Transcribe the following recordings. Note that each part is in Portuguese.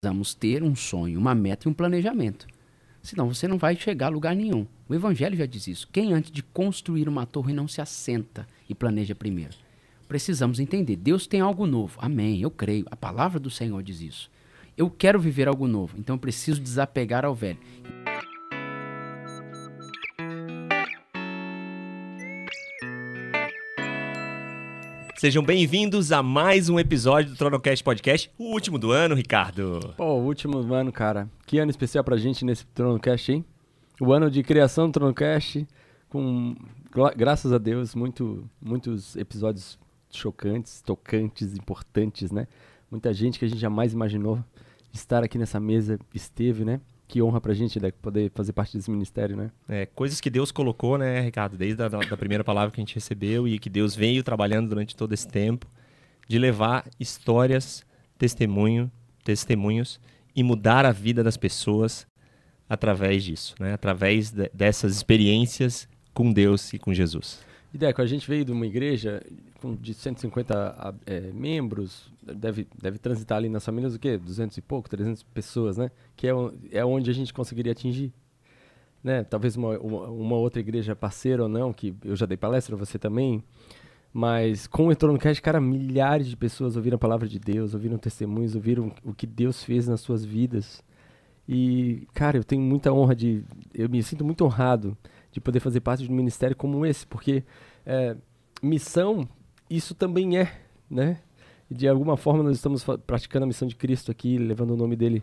precisamos ter um sonho, uma meta e um planejamento. Senão você não vai chegar a lugar nenhum. O Evangelho já diz isso. Quem antes de construir uma torre não se assenta e planeja primeiro? Precisamos entender. Deus tem algo novo. Amém. Eu creio. A palavra do Senhor diz isso. Eu quero viver algo novo. Então eu preciso desapegar ao velho. Sejam bem-vindos a mais um episódio do Tronocast Podcast, o último do ano, Ricardo. Pô, o último do ano, cara. Que ano especial pra gente nesse Tronocast, hein? O ano de criação do Tronocast, com, graças a Deus, muito, muitos episódios chocantes, tocantes, importantes, né? Muita gente que a gente jamais imaginou estar aqui nessa mesa esteve, né? Que honra pra gente né, poder fazer parte desse ministério, né? É, coisas que Deus colocou, né, Ricardo, desde a da primeira palavra que a gente recebeu e que Deus veio trabalhando durante todo esse tempo, de levar histórias, testemunho, testemunhos e mudar a vida das pessoas através disso, né? Através de, dessas experiências com Deus e com Jesus. E Deco, a gente veio de uma igreja com, de 150 é, membros, deve, deve transitar ali nas famílias o quê? 200 e pouco, 300 pessoas, né? Que é, é onde a gente conseguiria atingir. Né? Talvez uma, uma, uma outra igreja parceira ou não, que eu já dei palestra, você também. Mas com o Entorno Cast, cara, milhares de pessoas ouviram a palavra de Deus, ouviram testemunhos, ouviram o que Deus fez nas suas vidas. E, cara, eu tenho muita honra de. Eu me sinto muito honrado de poder fazer parte de um ministério como esse, porque é, missão, isso também é, né? de alguma forma nós estamos praticando a missão de Cristo aqui, levando o nome dele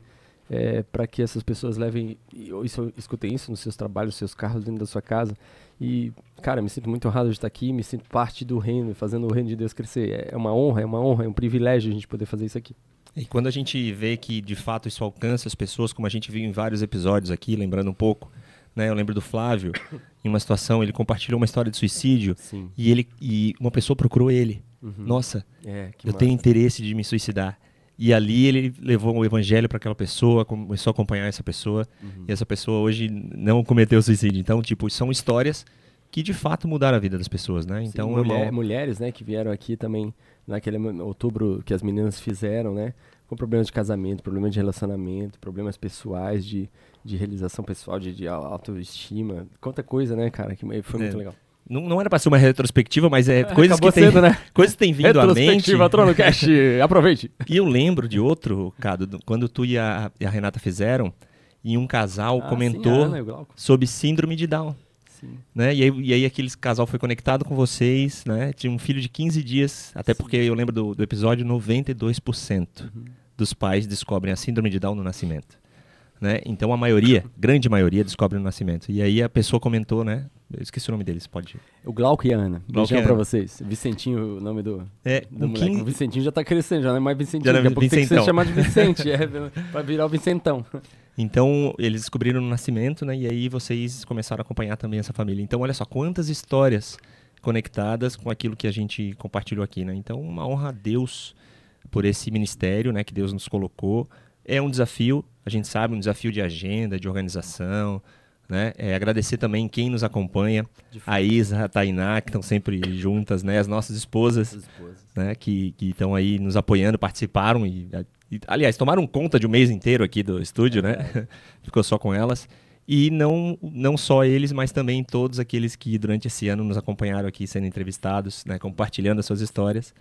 é, para que essas pessoas levem isso, escutem isso nos seus trabalhos, nos seus carros, dentro da sua casa. E, cara, me sinto muito honrado de estar aqui, me sinto parte do reino, fazendo o reino de Deus crescer. É uma honra, é uma honra, é um privilégio a gente poder fazer isso aqui. E quando a gente vê que de fato isso alcança as pessoas, como a gente viu em vários episódios aqui, lembrando um pouco, né? Eu lembro do Flávio, em uma situação, ele compartilhou uma história de suicídio Sim. e ele e uma pessoa procurou ele. Uhum. Nossa, é, eu massa. tenho interesse de me suicidar. E ali ele levou o evangelho para aquela pessoa, começou a acompanhar essa pessoa. Uhum. E essa pessoa hoje não cometeu suicídio. Então, tipo, são histórias que de fato mudaram a vida das pessoas, né? Então, Sim, mulher, mulheres, né, que vieram aqui também naquele outubro que as meninas fizeram, né? Com problemas de casamento, problemas de relacionamento, problemas pessoais, de de realização pessoal, de, de autoestima. Quanta coisa, né, cara? Que foi muito é. legal. Não, não era para ser uma retrospectiva, mas é coisas que, tem, né? coisas que tem vindo à mente. Retrospectiva, Tronocast, aproveite. E eu lembro de outro, Cado, quando tu e a, e a Renata fizeram, e um casal ah, comentou sim, Ana, sobre síndrome de Down. Sim. Né? E, aí, e aí aquele casal foi conectado com vocês, né? Tinha um filho de 15 dias, até sim. porque eu lembro do, do episódio, 92% uhum. dos pais descobrem a síndrome de Down no nascimento. Né? Então a maioria, grande maioria, descobre no nascimento. E aí a pessoa comentou, né? Eu esqueci o nome deles, pode. O Glauco e a Ana. Beijão pra vocês. Vicentinho, o nome do. É, do o, King... o Vicentinho já tá crescendo, já não é mais Vicentinho. Já não é Vicentão. tem que ser chamado de Vicente, é, pra virar o Vicentão. Então, eles descobriram no nascimento, né? E aí vocês começaram a acompanhar também essa família. Então, olha só, quantas histórias conectadas com aquilo que a gente compartilhou aqui, né? Então, uma honra a Deus por esse ministério, né? Que Deus nos colocou. É um desafio, a gente sabe, um desafio de agenda, de organização. Né? É, agradecer também quem nos acompanha, a Isa, a Tainá, que estão sempre juntas, né? as nossas esposas, esposas. Né? que estão aí nos apoiando, participaram e, e, aliás, tomaram conta de um mês inteiro aqui do estúdio, né? é. né? Ficou só com elas. E não, não só eles, mas também todos aqueles que durante esse ano nos acompanharam aqui sendo entrevistados, né? compartilhando as suas histórias,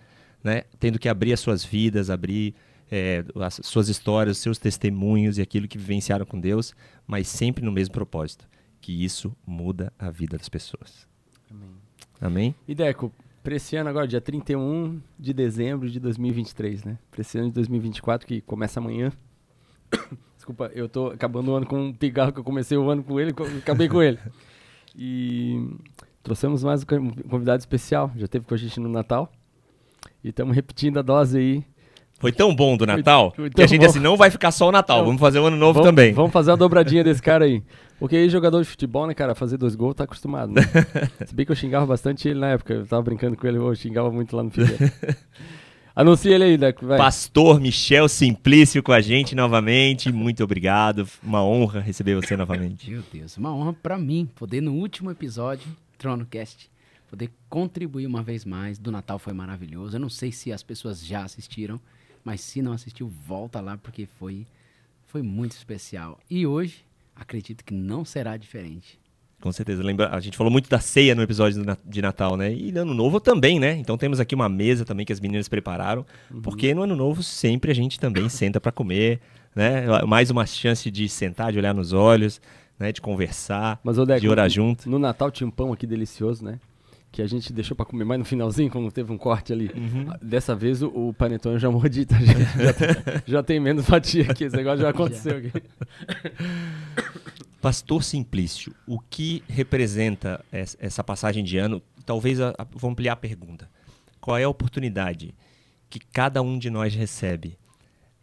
né? tendo que abrir as suas vidas, abrir é, as suas histórias, seus testemunhos e aquilo que vivenciaram com Deus, mas sempre no mesmo propósito, que isso muda a vida das pessoas. Amém. Amém? E Deco, para esse ano agora, dia 31 de dezembro de 2023, né? Para esse ano de 2024 que começa amanhã. Desculpa, eu tô acabando o ano com um pigarro que eu comecei o ano com ele, acabei com ele. E trouxemos mais um convidado especial, já teve com a gente no Natal. E estamos repetindo a dose aí foi tão bom do Natal foi, foi que a gente bom. assim, não vai ficar só o Natal, vamos fazer o ano novo vamos, também. Vamos fazer a dobradinha desse cara aí. Porque aí jogador de futebol, né, cara, fazer dois gols tá acostumado, né? Se bem que eu xingava bastante ele na época, eu tava brincando com ele, eu xingava muito lá no Figueira. Anuncia ele aí, Deco, vai. Pastor Michel Simplício com a gente novamente, muito obrigado, uma honra receber você novamente. Meu Deus, uma honra para mim, poder no último episódio, TronoCast, poder contribuir uma vez mais, do Natal foi maravilhoso, eu não sei se as pessoas já assistiram, mas se não assistiu, volta lá porque foi Foi muito especial. E hoje, acredito que não será diferente. Com certeza. Lembra, a gente falou muito da ceia no episódio de Natal, né? E no Ano Novo também, né? Então temos aqui uma mesa também que as meninas prepararam, uhum. porque no Ano Novo sempre a gente também senta para comer, né? Mais uma chance de sentar, de olhar nos olhos, né? De conversar, Mas, Odeco, de orar junto. No Natal tinha um pão aqui delicioso, né? Que a gente deixou para comer mais no finalzinho, quando teve um corte ali. Uhum. Dessa vez o, o panetone já mordi, tá? já, já, já, tem menos fatia aqui, esse negócio já aconteceu aqui. Pastor Simplício, o que representa essa passagem de ano? Talvez a, a, vou ampliar a pergunta. Qual é a oportunidade que cada um de nós recebe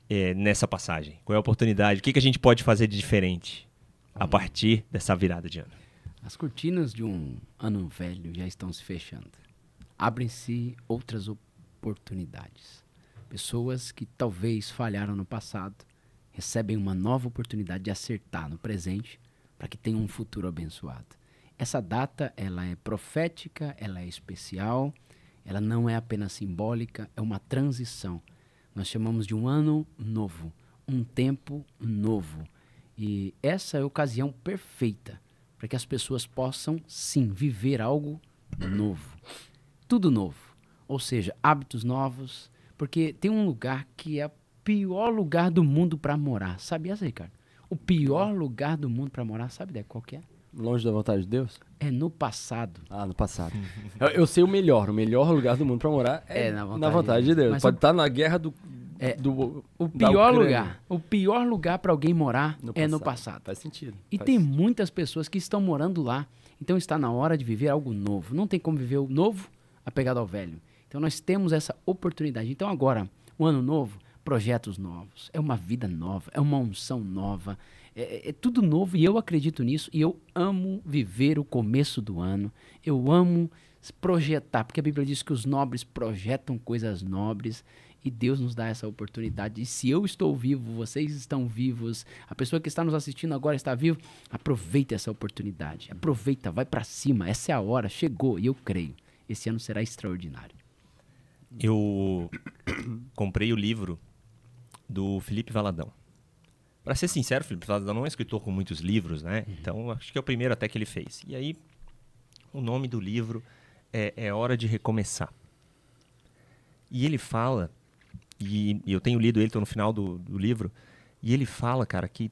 é, nessa passagem? Qual é a oportunidade? O que, que a gente pode fazer de diferente a partir dessa virada de ano? As cortinas de um ano velho já estão se fechando. Abrem-se outras oportunidades. Pessoas que talvez falharam no passado recebem uma nova oportunidade de acertar no presente para que tenham um futuro abençoado. Essa data, ela é profética, ela é especial, ela não é apenas simbólica, é uma transição. Nós chamamos de um ano novo, um tempo novo. E essa é a ocasião perfeita para que as pessoas possam, sim, viver algo novo. Tudo novo. Ou seja, hábitos novos. Porque tem um lugar que é o pior lugar do mundo para morar. Sabia, Ricardo? O pior lugar do mundo para morar, sabe qual que é? Longe da vontade de Deus? É no passado. Ah, no passado. eu, eu, sei o melhor. O melhor lugar do mundo para morar é, é na, vontade na vontade, de Deus. Pode estar na guerra do, é, do, o pior lugar, o pior lugar para alguém morar no é no passado. Faz sentido. E faz tem muitas pessoas que estão morando lá. Então está na hora de viver algo novo. Não tem como viver o novo apegado ao velho. Então nós temos essa oportunidade. Então agora, o ano novo, projetos novos, é uma vida nova, é uma unção nova, é, é, é, tudo novo e eu acredito nisso e eu amo viver o começo do ano. Eu amo projetar, porque a Bíblia diz que os nobres projetam coisas nobres e Deus nos dá essa oportunidade. E se eu estou vivo, vocês estão vivos, a pessoa que está nos assistindo agora está vivo, aproveita essa oportunidade. Aproveita, vai para cima. Essa é a hora, chegou e eu creio. Esse ano será extraordinário. Eu comprei o livro do Felipe Valadão. Para ser sincero, Felipe Valadão não é escritor com muitos livros, né? Uhum. Então acho que é o primeiro até que ele fez. E aí, o nome do livro é, é Hora de Recomeçar. E ele fala e, e eu tenho lido ele, estou no final do, do livro, e ele fala, cara, que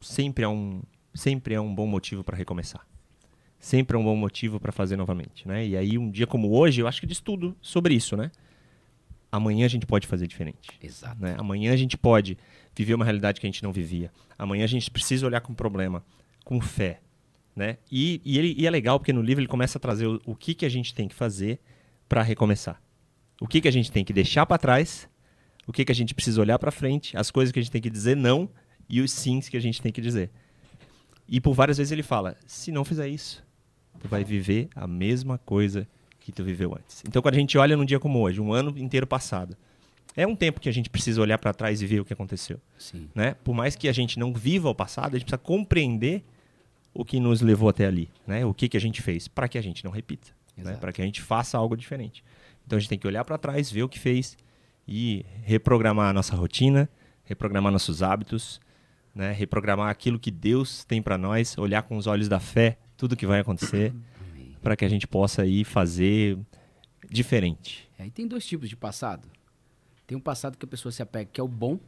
sempre é um, sempre é um bom motivo para recomeçar. Sempre é um bom motivo para fazer novamente, né? E aí um dia como hoje, eu acho que diz tudo sobre isso, né? Amanhã a gente pode fazer diferente. Exato. Né? Amanhã a gente pode viver uma realidade que a gente não vivia. Amanhã a gente precisa olhar com problema, com fé, né? E, e, ele, e é legal porque no livro ele começa a trazer o, o que, que a gente tem que fazer para recomeçar. O que, que a gente tem que deixar para trás, o que, que a gente precisa olhar para frente, as coisas que a gente tem que dizer não e os sims que a gente tem que dizer. E por várias vezes ele fala: se não fizer isso, tu vai viver a mesma coisa que tu viveu antes. Então quando a gente olha num dia como hoje, um ano inteiro passado, é um tempo que a gente precisa olhar para trás e ver o que aconteceu. Sim. Né? Por mais que a gente não viva o passado, a gente precisa compreender o que nos levou até ali, né? O que que a gente fez para que a gente não repita, né? para que a gente faça algo diferente. Então a gente tem que olhar para trás, ver o que fez e reprogramar a nossa rotina, reprogramar nossos hábitos, né? reprogramar aquilo que Deus tem para nós, olhar com os olhos da fé tudo que vai acontecer, para que a gente possa aí fazer diferente. É, e tem dois tipos de passado. Tem um passado que a pessoa se apega, que é o bom,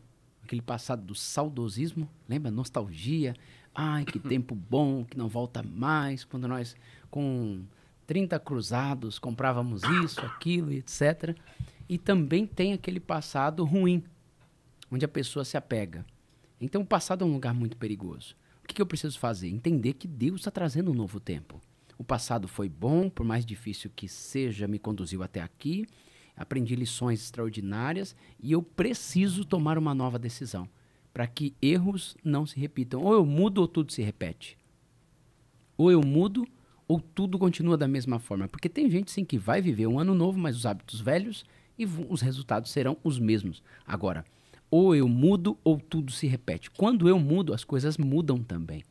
aquele passado do saudosismo, lembra? Nostalgia. Ai, que tempo bom, que não volta mais. Quando nós, com 30 cruzados, comprávamos isso, aquilo, etc. E também tem aquele passado ruim, onde a pessoa se apega. Então, o passado é um lugar muito perigoso. O que, que eu preciso fazer? Entender que Deus está trazendo um novo tempo. O passado foi bom, por mais difícil que seja, me conduziu até aqui. Aprendi lições extraordinárias e eu preciso tomar uma nova decisão para que erros não se repitam. Ou eu mudo ou tudo se repete. Ou eu mudo ou tudo continua da mesma forma? Porque tem gente sim que vai viver um ano novo, mas os hábitos velhos e os resultados serão os mesmos. Agora, ou eu mudo ou tudo se repete. Quando eu mudo, as coisas mudam também.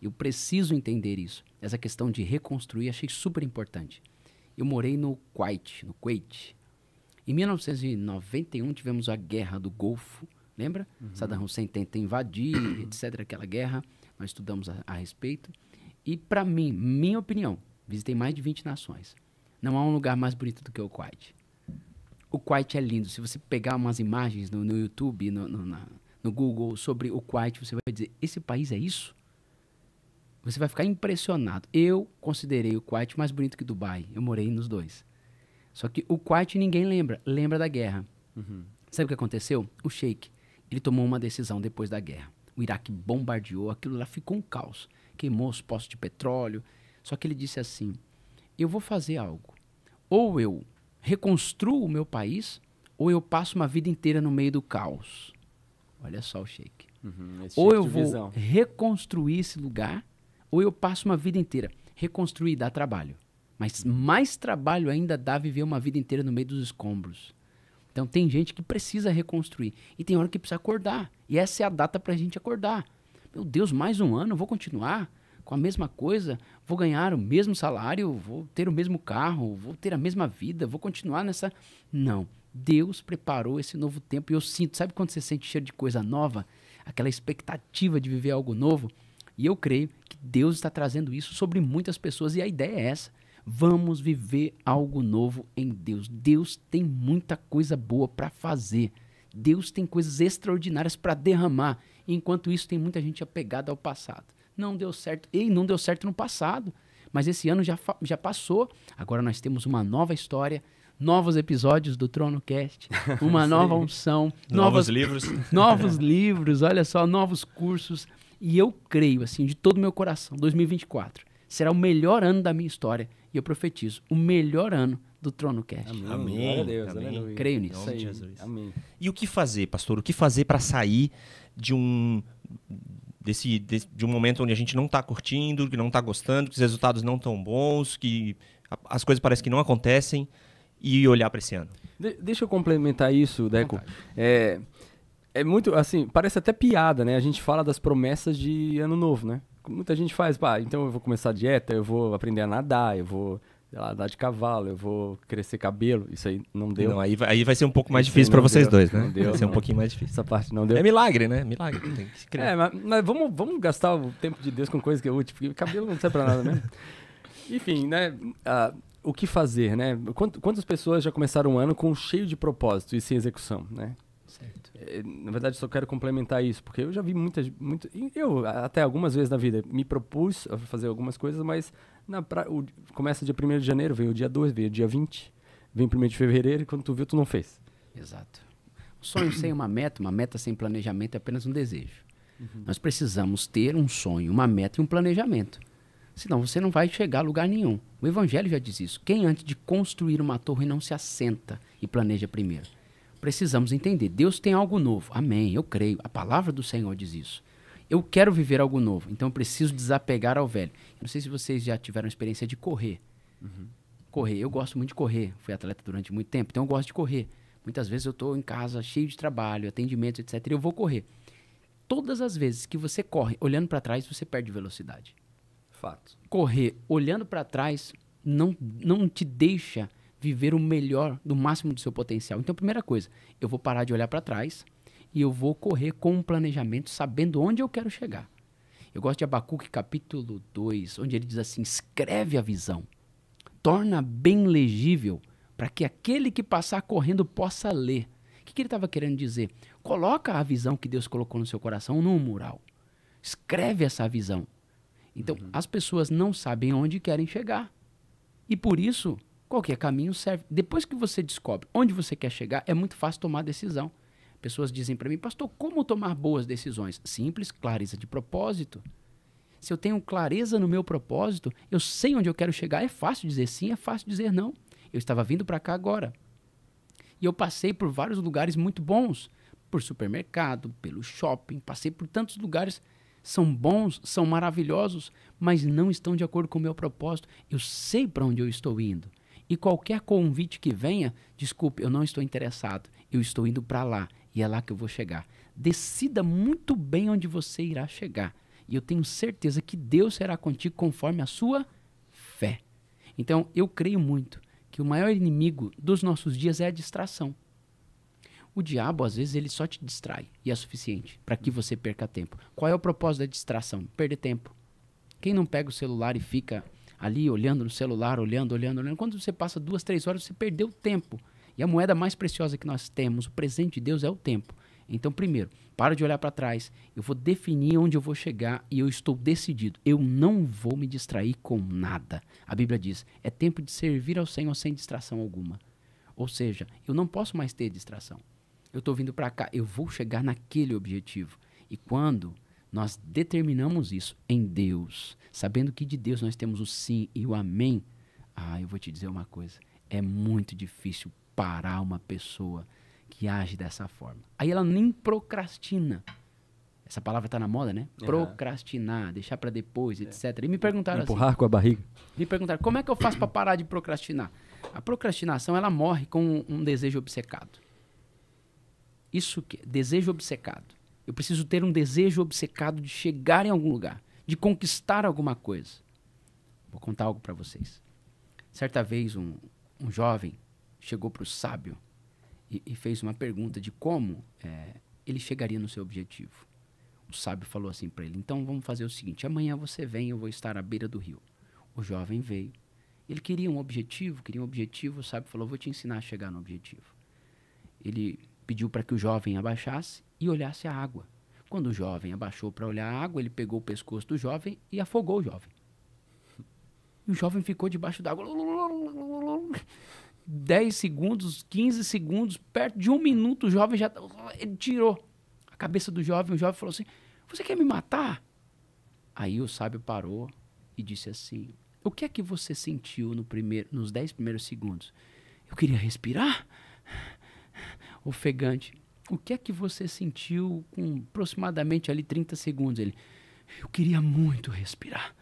Eu preciso entender isso. Essa questão de reconstruir achei super importante. Eu morei no Kuwait, no Kuwait. Em 1991 tivemos a guerra do Golfo Lembra? Saddam Hussein tenta invadir, etc. Aquela guerra. Nós estudamos a, a respeito. E para mim, minha opinião, visitei mais de 20 nações. Não há um lugar mais bonito do que o Kuwait. O Kuwait é lindo. Se você pegar umas imagens no, no YouTube, no, no, na- no Google sobre o Kuwait, você vai dizer: esse país é isso? Você vai ficar impressionado. Eu considerei o Kuwait mais bonito que Dubai. Eu morei nos dois. Só que o Kuwait ninguém lembra. Lembra da guerra. Sabe o que aconteceu? O Sheik, ele tomou uma decisão depois da guerra. O Iraque bombardeou, aquilo lá ficou um caos. Queimou os postos de petróleo. Só que ele disse assim: eu vou fazer algo. Ou eu reconstruo o meu país, ou eu passo uma vida inteira no meio do caos. Olha só o Sheik. Uhum, Ou eu vou visão. reconstruir esse lugar, ou eu passo uma vida inteira. Reconstruir dá trabalho. Mas mais trabalho ainda dá viver uma vida inteira no meio dos escombros. Então tem gente que precisa reconstruir. E tem hora que precisa acordar. E essa é a data para a gente acordar. Meu Deus, mais um ano, vou continuar com a mesma coisa, vou ganhar o mesmo salário, vou ter o mesmo carro, vou ter a mesma vida, vou continuar nessa. Não. Deus preparou esse novo tempo e eu sinto, sabe quando você sente cheiro de coisa nova? Aquela expectativa de viver algo novo? E eu creio que Deus está trazendo isso sobre muitas pessoas e a ideia é essa. Vamos viver algo novo em Deus. Deus tem muita coisa boa para fazer. Deus tem coisas extraordinárias para derramar. Enquanto isso, tem muita gente apegada ao passado. Não deu certo. Ei, não deu certo no passado. Mas esse ano já, já passou. Agora nós temos uma nova história, novos episódios do Trono Cast, uma nova unção, Novos novas livros. novos livros, olha só, novos cursos. E eu creio, assim, de todo o meu coração, 2024 será o melhor ano da minha história. E eu profetizo, o melhor ano do Trono Cast. Amém. Amém, Glória a Deus. amém. Creio nisso. Jesus. Amém. E o que fazer, pastor? O que fazer para sair de um desse, desse- de um momento onde a gente não está curtindo, que não está gostando, que os resultados não estão bons, que a- as coisas parecem que não acontecem e olhar para esse ano? De- deixa eu complementar isso, Deco. É, é muito, assim, parece até piada, né? A gente fala das promessas de ano novo, né? Muita gente faz, pá, então eu vou começar a dieta, eu vou aprender a nadar, eu vou lá, andar de cavalo, eu vou crescer cabelo. Isso aí não deu. Não, aí, vai- aí vai ser um pouco mais Isso difícil para vocês deu, dois, né? não deu, vai ser um não. pouquinho mais difícil. Essa parte não deu. É milagre, né? Milagre. Tem que crer. É, mas, mas vamos, vamos gastar o tempo de Deus com coisa que é útil, porque cabelo não serve pra nada mesmo. Enfim, né? ah, o que fazer, né? Quant- Quantas pessoas já começaram um ano com cheio de propósito e sem execução, né? Certo. É, Na verdade, só quero complementar isso, porque eu já vi muitas. Muito, eu, até algumas vezes na vida, me propus a fazer algumas coisas, mas pra, o- começa dia 1 de janeiro, veio o dia 2, veio o dia 20, vem o 1 de fevereiro, e quando tu viu, tu não fez. Exato. O sonho sem uma meta, uma meta sem planejamento é apenas um desejo. Nós precisamos ter um sonho, uma meta e um planejamento. Senão você não vai chegar a lugar nenhum. O Evangelho já diz isso. Quem antes de construir uma torre não se assenta e planeja primeiro? Precisamos entender. Deus tem algo novo. Amém. Eu creio. A palavra do Senhor diz isso. Eu quero viver algo novo. Então eu preciso desapegar ao velho. Não sei se vocês já tiveram experiência de correr. Correr. Eu gosto muito de correr. Fui atleta durante muito tempo, então eu gosto de correr. Muitas vezes eu estou em casa cheio de trabalho, atendimentos, etc. E eu vou correr. Todas as vezes que você corre olhando para trás, você perde velocidade. Fato. Correr olhando para trás não, não te deixa viver o melhor, do máximo do seu potencial. Então, primeira coisa, eu vou parar de olhar para trás e eu vou correr com um planejamento, sabendo onde eu quero chegar. Eu gosto de Abacuque capítulo 2, onde ele diz assim: escreve a visão, torna bem legível, para que aquele que passar correndo possa ler. O que, que ele estava querendo dizer? Coloca a visão que Deus colocou no seu coração num mural. Escreve essa visão. Então, as pessoas não sabem onde querem chegar. E por isso, qualquer caminho serve. Depois que você descobre onde você quer chegar, é muito fácil tomar decisão. Pessoas dizem para mim, pastor, como tomar boas decisões? Simples, clareza de propósito. Se eu tenho clareza no meu propósito, eu sei onde eu quero chegar. É fácil dizer sim, é fácil dizer não. Eu estava vindo para cá agora. E eu passei por vários lugares muito bons. Por supermercado, pelo shopping, passei por tantos lugares. São bons, são maravilhosos, mas não estão de acordo com o meu propósito. Eu sei para onde eu estou indo. E qualquer convite que venha, desculpe, eu não estou interessado. Eu estou indo para lá e é lá que eu vou chegar. Decida muito bem onde você irá chegar. E eu tenho certeza que Deus será contigo conforme a sua fé. Então, eu creio muito que o maior inimigo dos nossos dias é a distração. O diabo, às vezes, ele só te distrai e é suficiente para que você perca tempo. Qual é o propósito da distração? Perder tempo. Quem não pega o celular e fica ali olhando no celular, olhando, olhando, olhando, quando você passa duas, três horas, você perdeu tempo. E a moeda mais preciosa que nós temos, o presente de Deus, é o tempo. Então, primeiro, para de olhar para trás. Eu vou definir onde eu vou chegar e eu estou decidido. Eu não vou me distrair com nada. A Bíblia diz: é tempo de servir ao Senhor sem distração alguma. Ou seja, eu não posso mais ter distração. Eu estou vindo para cá, eu vou chegar naquele objetivo. E quando nós determinamos isso em Deus, sabendo que de Deus nós temos o sim e o amém, ah, eu vou te dizer uma coisa: é muito difícil parar uma pessoa que age dessa forma. Aí ela nem procrastina. Essa palavra está na moda, né? Uhum. Procrastinar, deixar para depois, etc. E me perguntaram assim, Empurrar com a barriga. me perguntaram, como é que eu faço para parar de procrastinar? A procrastinação, ela morre com um desejo obcecado. Isso que desejo obcecado. Eu preciso ter um desejo obcecado de chegar em algum lugar, de conquistar alguma coisa. Vou contar algo para vocês. Certa vez um, um jovem chegou para o sábio e, e fez uma pergunta de como é, ele chegaria no seu objetivo. O sábio falou assim para ele: Então vamos fazer o seguinte: amanhã você vem, eu vou estar à beira do rio. O jovem veio. Ele queria um objetivo, queria um objetivo. O sábio falou: Vou te ensinar a chegar no objetivo. Ele pediu para que o jovem abaixasse e olhasse a água. Quando o jovem abaixou para olhar a água, ele pegou o pescoço do jovem e afogou o jovem. E o jovem ficou debaixo d'água. 10 segundos, 15 segundos, perto de um minuto, o jovem já. Ele tirou a cabeça do jovem. O jovem falou assim: Você quer me matar? Aí o sábio parou e disse assim: O que é que você sentiu no primeiro, nos 10 primeiros segundos? Eu queria respirar. Ofegante. O que é que você sentiu com aproximadamente ali 30 segundos? Ele: Eu queria muito respirar.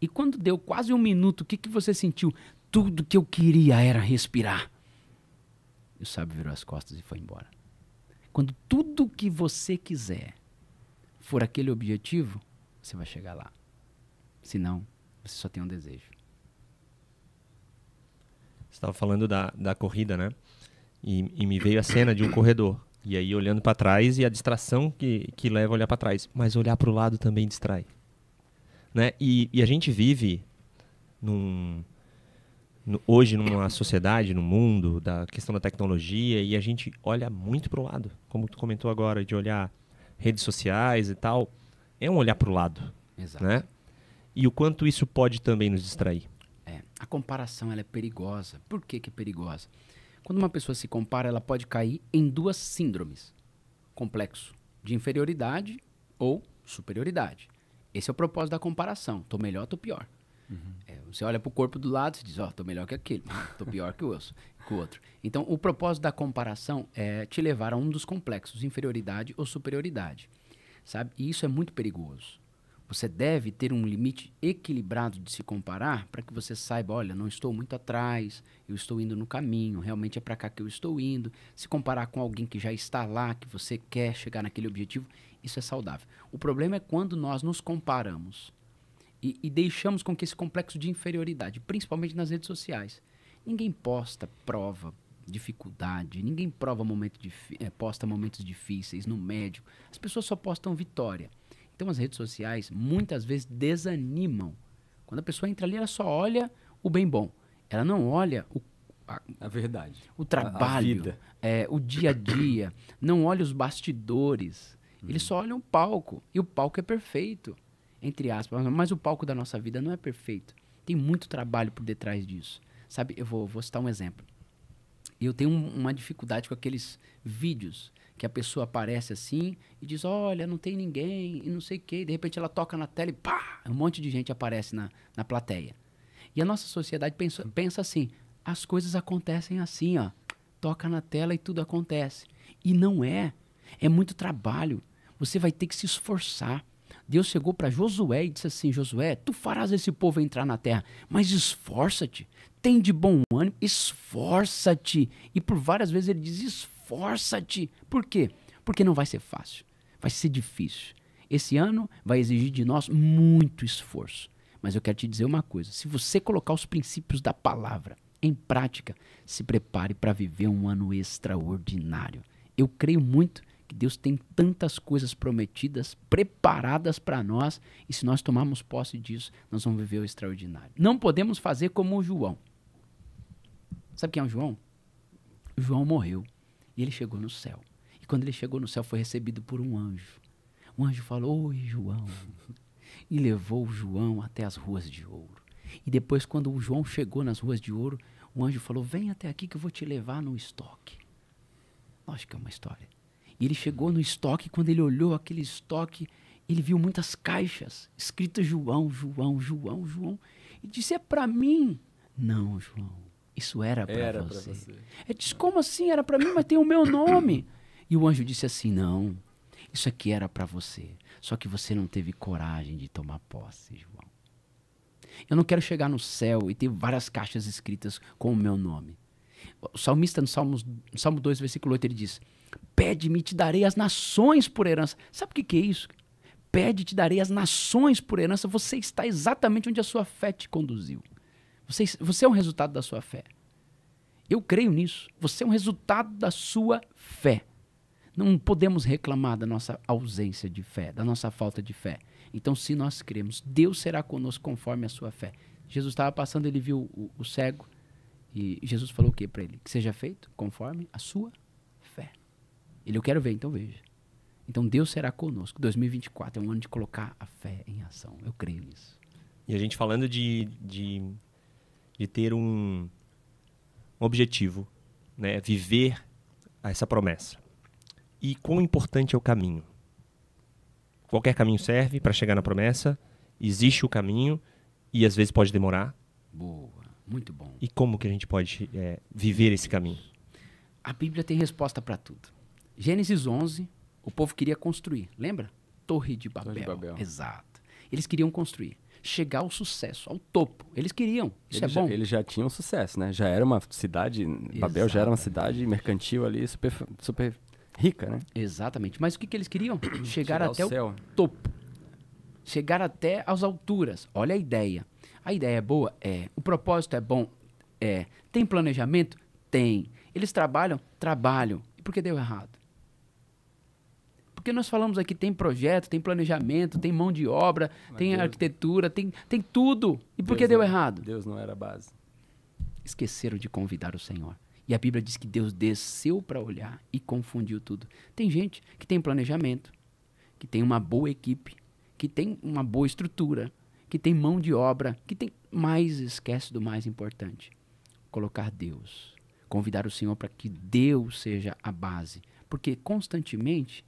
E quando deu quase um minuto, o que, que você sentiu? Tudo que eu queria era respirar. E o sábio virou as costas e foi embora. Quando tudo que você quiser for aquele objetivo, você vai chegar lá. Senão, você só tem um desejo. Você estava falando da, da corrida, né? E, e me veio a cena de um corredor. E aí olhando para trás e a distração que, que leva a olhar para trás. Mas olhar para o lado também distrai. Né? E, e a gente vive num, no- hoje numa sociedade, no mundo, da questão da tecnologia, e a gente olha muito para o lado. Como tu comentou agora, de olhar redes sociais e tal. É um olhar para o lado, Exato. né? E o quanto isso pode também nos distrair. É, a comparação ela é perigosa. Por que, que é perigosa? Quando uma pessoa se compara, ela pode cair em duas síndromes: complexo de inferioridade ou superioridade. Esse é o propósito da comparação. Tô melhor, tô pior. É, você olha pro corpo do lado e diz, ó, tô melhor que aquele, tô pior que o, outro, que o outro. Então, o propósito da comparação é te levar a um dos complexos, inferioridade ou superioridade, sabe? E isso é muito perigoso. Você deve ter um limite equilibrado de se comparar para que você saiba, olha, não estou muito atrás, eu estou indo no caminho, realmente é para cá que eu estou indo. Se comparar com alguém que já está lá, que você quer chegar naquele objetivo, isso é saudável. O problema é quando nós nos comparamos e, e deixamos com que esse complexo de inferioridade, principalmente nas redes sociais, ninguém posta prova, dificuldade, ninguém prova momento eh, posta momentos difíceis no médico. As pessoas só postam vitória. Então as redes sociais muitas vezes desanimam. Quando a pessoa entra ali, ela só olha o bem bom. Ela não olha o, a- A verdade. o trabalho, vida. é, o dia a dia, não olha os bastidores. Eles só olham o palco. E o palco é perfeito, entre aspas. Mas o palco da nossa vida não é perfeito. Tem muito trabalho por detrás disso. Sabe, eu vou, vou citar um exemplo. Eu tenho um- uma dificuldade com aqueles vídeos que a pessoa aparece assim e diz: Olha, não tem ninguém e não sei o quê. De repente ela toca na tela e pá! Um monte de gente aparece na, na plateia. E a nossa sociedade pensa, pensa assim: as coisas acontecem assim, ó. Toca na tela e tudo acontece. E não é. É muito trabalho. Você vai ter que se esforçar. Deus chegou para Josué e disse assim: Josué, tu farás esse povo entrar na terra, mas esforça-te, tem de bom ânimo, esforça-te. E por várias vezes ele diz: esforça-te. Por quê? Porque não vai ser fácil, vai ser difícil. Esse ano vai exigir de nós muito esforço. Mas eu quero te dizer uma coisa: se você colocar os princípios da palavra Em prática, se prepare para viver um ano extraordinário. Eu creio muito que Deus tem tantas coisas prometidas, preparadas para nós, e se nós tomarmos posse disso, nós vamos viver o extraordinário. Não podemos fazer como o João. Sabe quem é o João? O João morreu e ele chegou no céu. E quando ele chegou no céu, foi recebido por um anjo. O anjo falou: Oi, João. E levou o João até as ruas de ouro. E depois, quando o João chegou nas ruas de ouro, o anjo falou: Vem até aqui que eu vou te levar no estoque. Lógico que é uma história. E ele chegou no estoque, quando ele olhou aquele estoque, ele viu muitas caixas escritas João, João, João, João. E disse: É para mim. Não, João, isso era para você. você. Ele disse: Como assim? Era para mim, mas tem o meu nome. E o anjo disse assim: Não, isso aqui era para você. Só que você não teve coragem de tomar posse, João. Eu não quero chegar no céu e ter várias caixas escritas com o meu nome. O salmista, no Salmo, no Salmo 2, versículo 8, ele diz: Pede-me, te darei as nações por herança. Sabe o que, que é isso? Pede, te darei as nações por herança. Você está exatamente onde a sua fé te conduziu. Você, você é um resultado da sua fé. Eu creio nisso. Você é um resultado da sua fé. Não podemos reclamar da nossa ausência de fé, da nossa falta de fé. Então, se nós cremos, Deus será conosco conforme a sua fé. Jesus estava passando, ele viu o, o cego e Jesus falou o que para ele? Que seja feito conforme a sua. Ele, eu quero ver, então veja. Então Deus será conosco. 2024 é um ano de colocar a fé em ação. Eu creio nisso. E a gente falando de, de, de ter um, objetivo, né? viver essa promessa. E quão importante é o caminho? Qualquer caminho serve para chegar na promessa. Existe o caminho e às vezes pode demorar. Boa, muito bom. E como que a gente pode é, viver esse caminho? A Bíblia tem resposta para tudo. Gênesis 11, o povo queria construir, lembra? Torre de Babel. Torre de Babel. Exato. Eles queriam construir, chegar ao sucesso, ao topo. Eles queriam. Isso eles é bom. Já, eles já tinham sucesso, né? Já era uma cidade. Babel já era uma cidade mercantil ali, super, super rica, né? Exatamente. Mas o que, que eles queriam? Chegar, chegar até o topo. Chegar até as alturas. Olha a ideia. A ideia é boa? É. O propósito é bom? É. Tem planejamento? Tem. Eles trabalham? Trabalham. E por que deu errado? Porque nós falamos aqui, tem projeto, tem planejamento, tem mão de obra, Mas tem Deus... arquitetura, tem, tem tudo. E por Deus que deu não, errado? Deus não era a base. Esqueceram de convidar o Senhor. E a Bíblia diz que Deus desceu para olhar e confundiu tudo. Tem gente que tem planejamento, que tem uma boa equipe, que tem uma boa estrutura, que tem mão de obra, que tem. Mas esquece do mais importante: colocar Deus. Convidar o Senhor para que Deus seja a base. Porque constantemente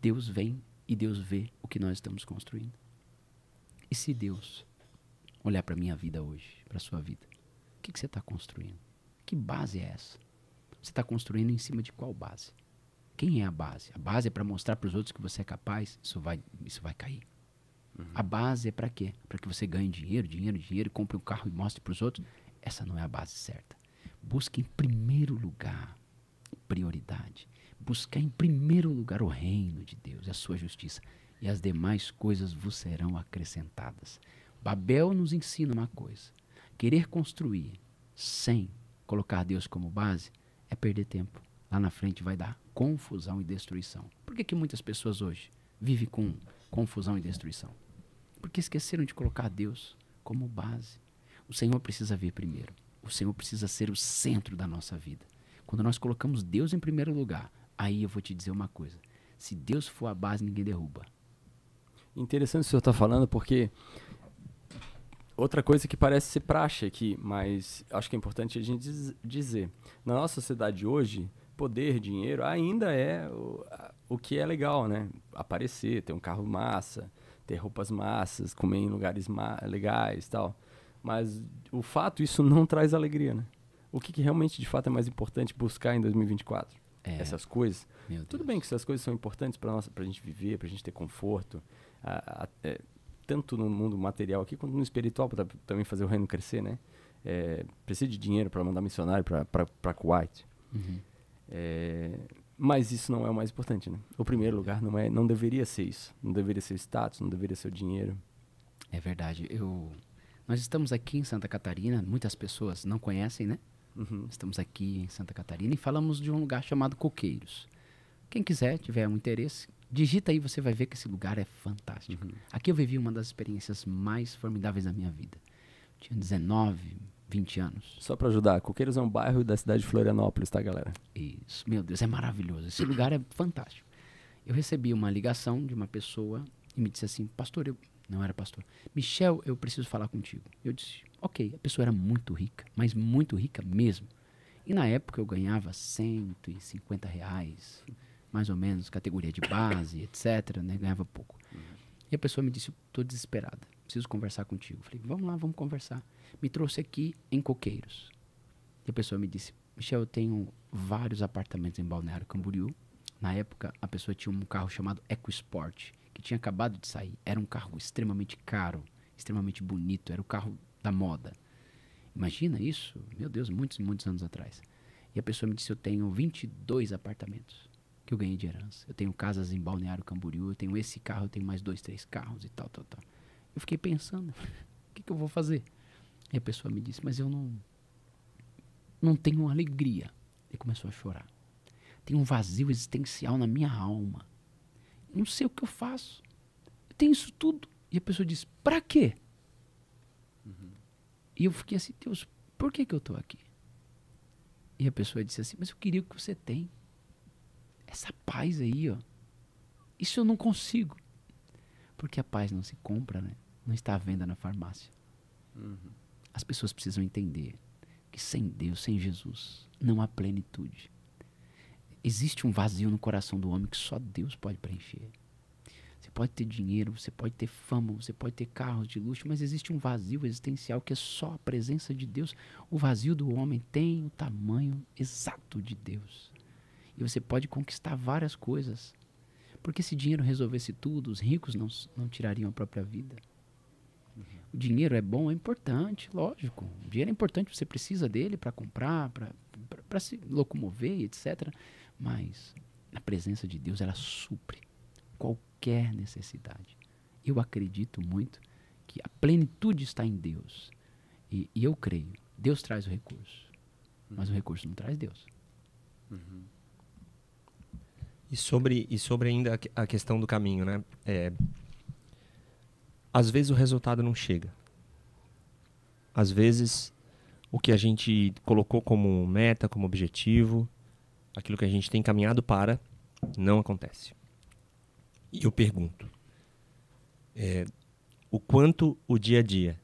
Deus vem e Deus vê o que nós estamos construindo. E se Deus olhar para a minha vida hoje, para a sua vida, o que, que você está construindo? Que base é essa? Você está construindo em cima de qual base? Quem é a base? A base é para mostrar para os outros que você é capaz? Isso vai, isso vai cair. Uhum. A base é para quê? Para que você ganhe dinheiro, dinheiro, dinheiro, compre um carro e mostre para os outros? Essa não é a base certa. Busque em primeiro lugar prioridade buscar em primeiro lugar o reino de Deus a sua justiça, e as demais coisas vos serão acrescentadas. Babel nos ensina uma coisa: querer construir sem colocar Deus como base é perder tempo. Lá na frente vai dar confusão e destruição. Por que, que muitas pessoas hoje vivem com confusão e destruição? Porque esqueceram de colocar Deus como base. O Senhor precisa vir primeiro. O Senhor precisa ser o centro da nossa vida. Quando nós colocamos Deus em primeiro lugar, Aí eu vou te dizer uma coisa: se Deus for a base, ninguém derruba. Interessante o senhor estar tá falando, porque outra coisa que parece ser praxe aqui, mas acho que é importante a gente dizer. Na nossa sociedade hoje, poder, dinheiro ainda é o, o que é legal, né? Aparecer, ter um carro massa, ter roupas massas, comer em lugares legais tal. Mas o fato, isso não traz alegria, né? O que, que realmente, de fato, é mais importante buscar em 2024? É. essas coisas. Tudo bem que essas coisas são importantes para nossa, para a gente viver, para a gente ter conforto, a, a, é, tanto no mundo material aqui quanto no espiritual para também fazer o reino crescer, né? É, precisa de dinheiro para mandar missionário para Kuwait. Uhum. É, mas isso não é o mais importante, né? O primeiro lugar não é, não deveria ser isso. Não deveria ser o status, não deveria ser o dinheiro. É verdade. Eu Nós estamos aqui em Santa Catarina, muitas pessoas não conhecem, né? Uhum. Estamos aqui em Santa Catarina e falamos de um lugar chamado Coqueiros. Quem quiser, tiver um interesse, digita aí, você vai ver que esse lugar é fantástico. Uhum. Aqui eu vivi uma das experiências mais formidáveis da minha vida. Tinha 19, 20 anos. Só pra ajudar, Coqueiros é um bairro da cidade de Florianópolis, tá, galera? Isso, meu Deus, é maravilhoso. Esse lugar é fantástico. Eu recebi uma ligação de uma pessoa e me disse assim: Pastor, eu. Não era pastor. Michel, eu preciso falar contigo. Eu disse: Ok. A pessoa era muito rica, mas muito rica mesmo. E na época eu ganhava 150 reais, mais ou menos, categoria de base, etc. Né? Ganhava pouco. E a pessoa me disse: Estou desesperada, preciso conversar contigo. Falei: Vamos lá, vamos conversar. Me trouxe aqui em Coqueiros. E a pessoa me disse: Michel, eu tenho vários apartamentos em Balneário Camboriú. Na época, a pessoa tinha um carro chamado EcoSport, que tinha acabado de sair. Era um carro extremamente caro, extremamente bonito, era o carro da moda. Imagina isso? Meu Deus, muitos e muitos anos atrás. E a pessoa me disse: Eu tenho 22 apartamentos que eu ganhei de herança. Eu tenho casas em Balneário Camboriú, eu tenho esse carro, eu tenho mais dois, três carros e tal, tal, tal. Eu fiquei pensando: o que, que eu vou fazer? E a pessoa me disse: Mas eu não. Não tenho alegria. E começou a chorar. Tem um vazio existencial na minha alma. Não sei o que eu faço. Eu tenho isso tudo. E a pessoa disse: Pra quê? E eu fiquei assim: Deus, por que, que eu estou aqui? E a pessoa disse assim: Mas eu queria o que você tem. Essa paz aí, ó. Isso eu não consigo. Porque a paz não se compra, né? Não está à venda na farmácia. As pessoas precisam entender que sem Deus, sem Jesus, não há plenitude. Existe um vazio no coração do homem que só Deus pode preencher. Você pode ter dinheiro, você pode ter fama, você pode ter carros de luxo, mas existe um vazio existencial que é só a presença de Deus. O vazio do homem tem o tamanho exato de Deus. E você pode conquistar várias coisas. Porque se dinheiro resolvesse tudo, os ricos não, não tirariam a própria vida. O dinheiro é bom, é importante, lógico. O dinheiro é importante, você precisa dele para comprar, para se locomover, etc. Mas a presença de Deus, ela supre qualquer necessidade. Eu acredito muito que a plenitude está em Deus. E, e eu creio, Deus traz o recurso. Mas o recurso não traz Deus. E sobre, e sobre ainda a questão do caminho, né? É, às vezes o resultado não chega. Às vezes o que a gente colocou como meta, como objetivo, aquilo que a gente tem caminhado para, não acontece. E eu pergunto, é, o quanto o dia a dia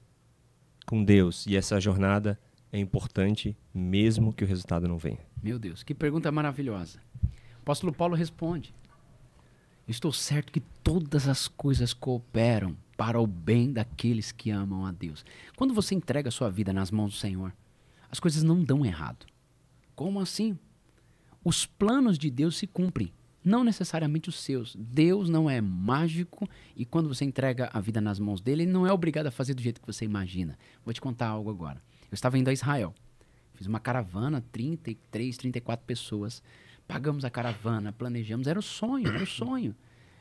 com Deus e essa jornada é importante, mesmo que o resultado não venha. Meu Deus, que pergunta maravilhosa. O apóstolo Paulo responde: Estou certo que todas as coisas cooperam para o bem daqueles que amam a Deus. Quando você entrega a sua vida nas mãos do Senhor, as coisas não dão errado. Como assim? Os planos de Deus se cumprem, não necessariamente os seus. Deus não é mágico e quando você entrega a vida nas mãos dele, ele não é obrigado a fazer do jeito que você imagina. Vou te contar algo agora. Eu estava indo a Israel. Fiz uma caravana, 33, 34 pessoas. Pagamos a caravana, planejamos. Era o sonho, era o sonho.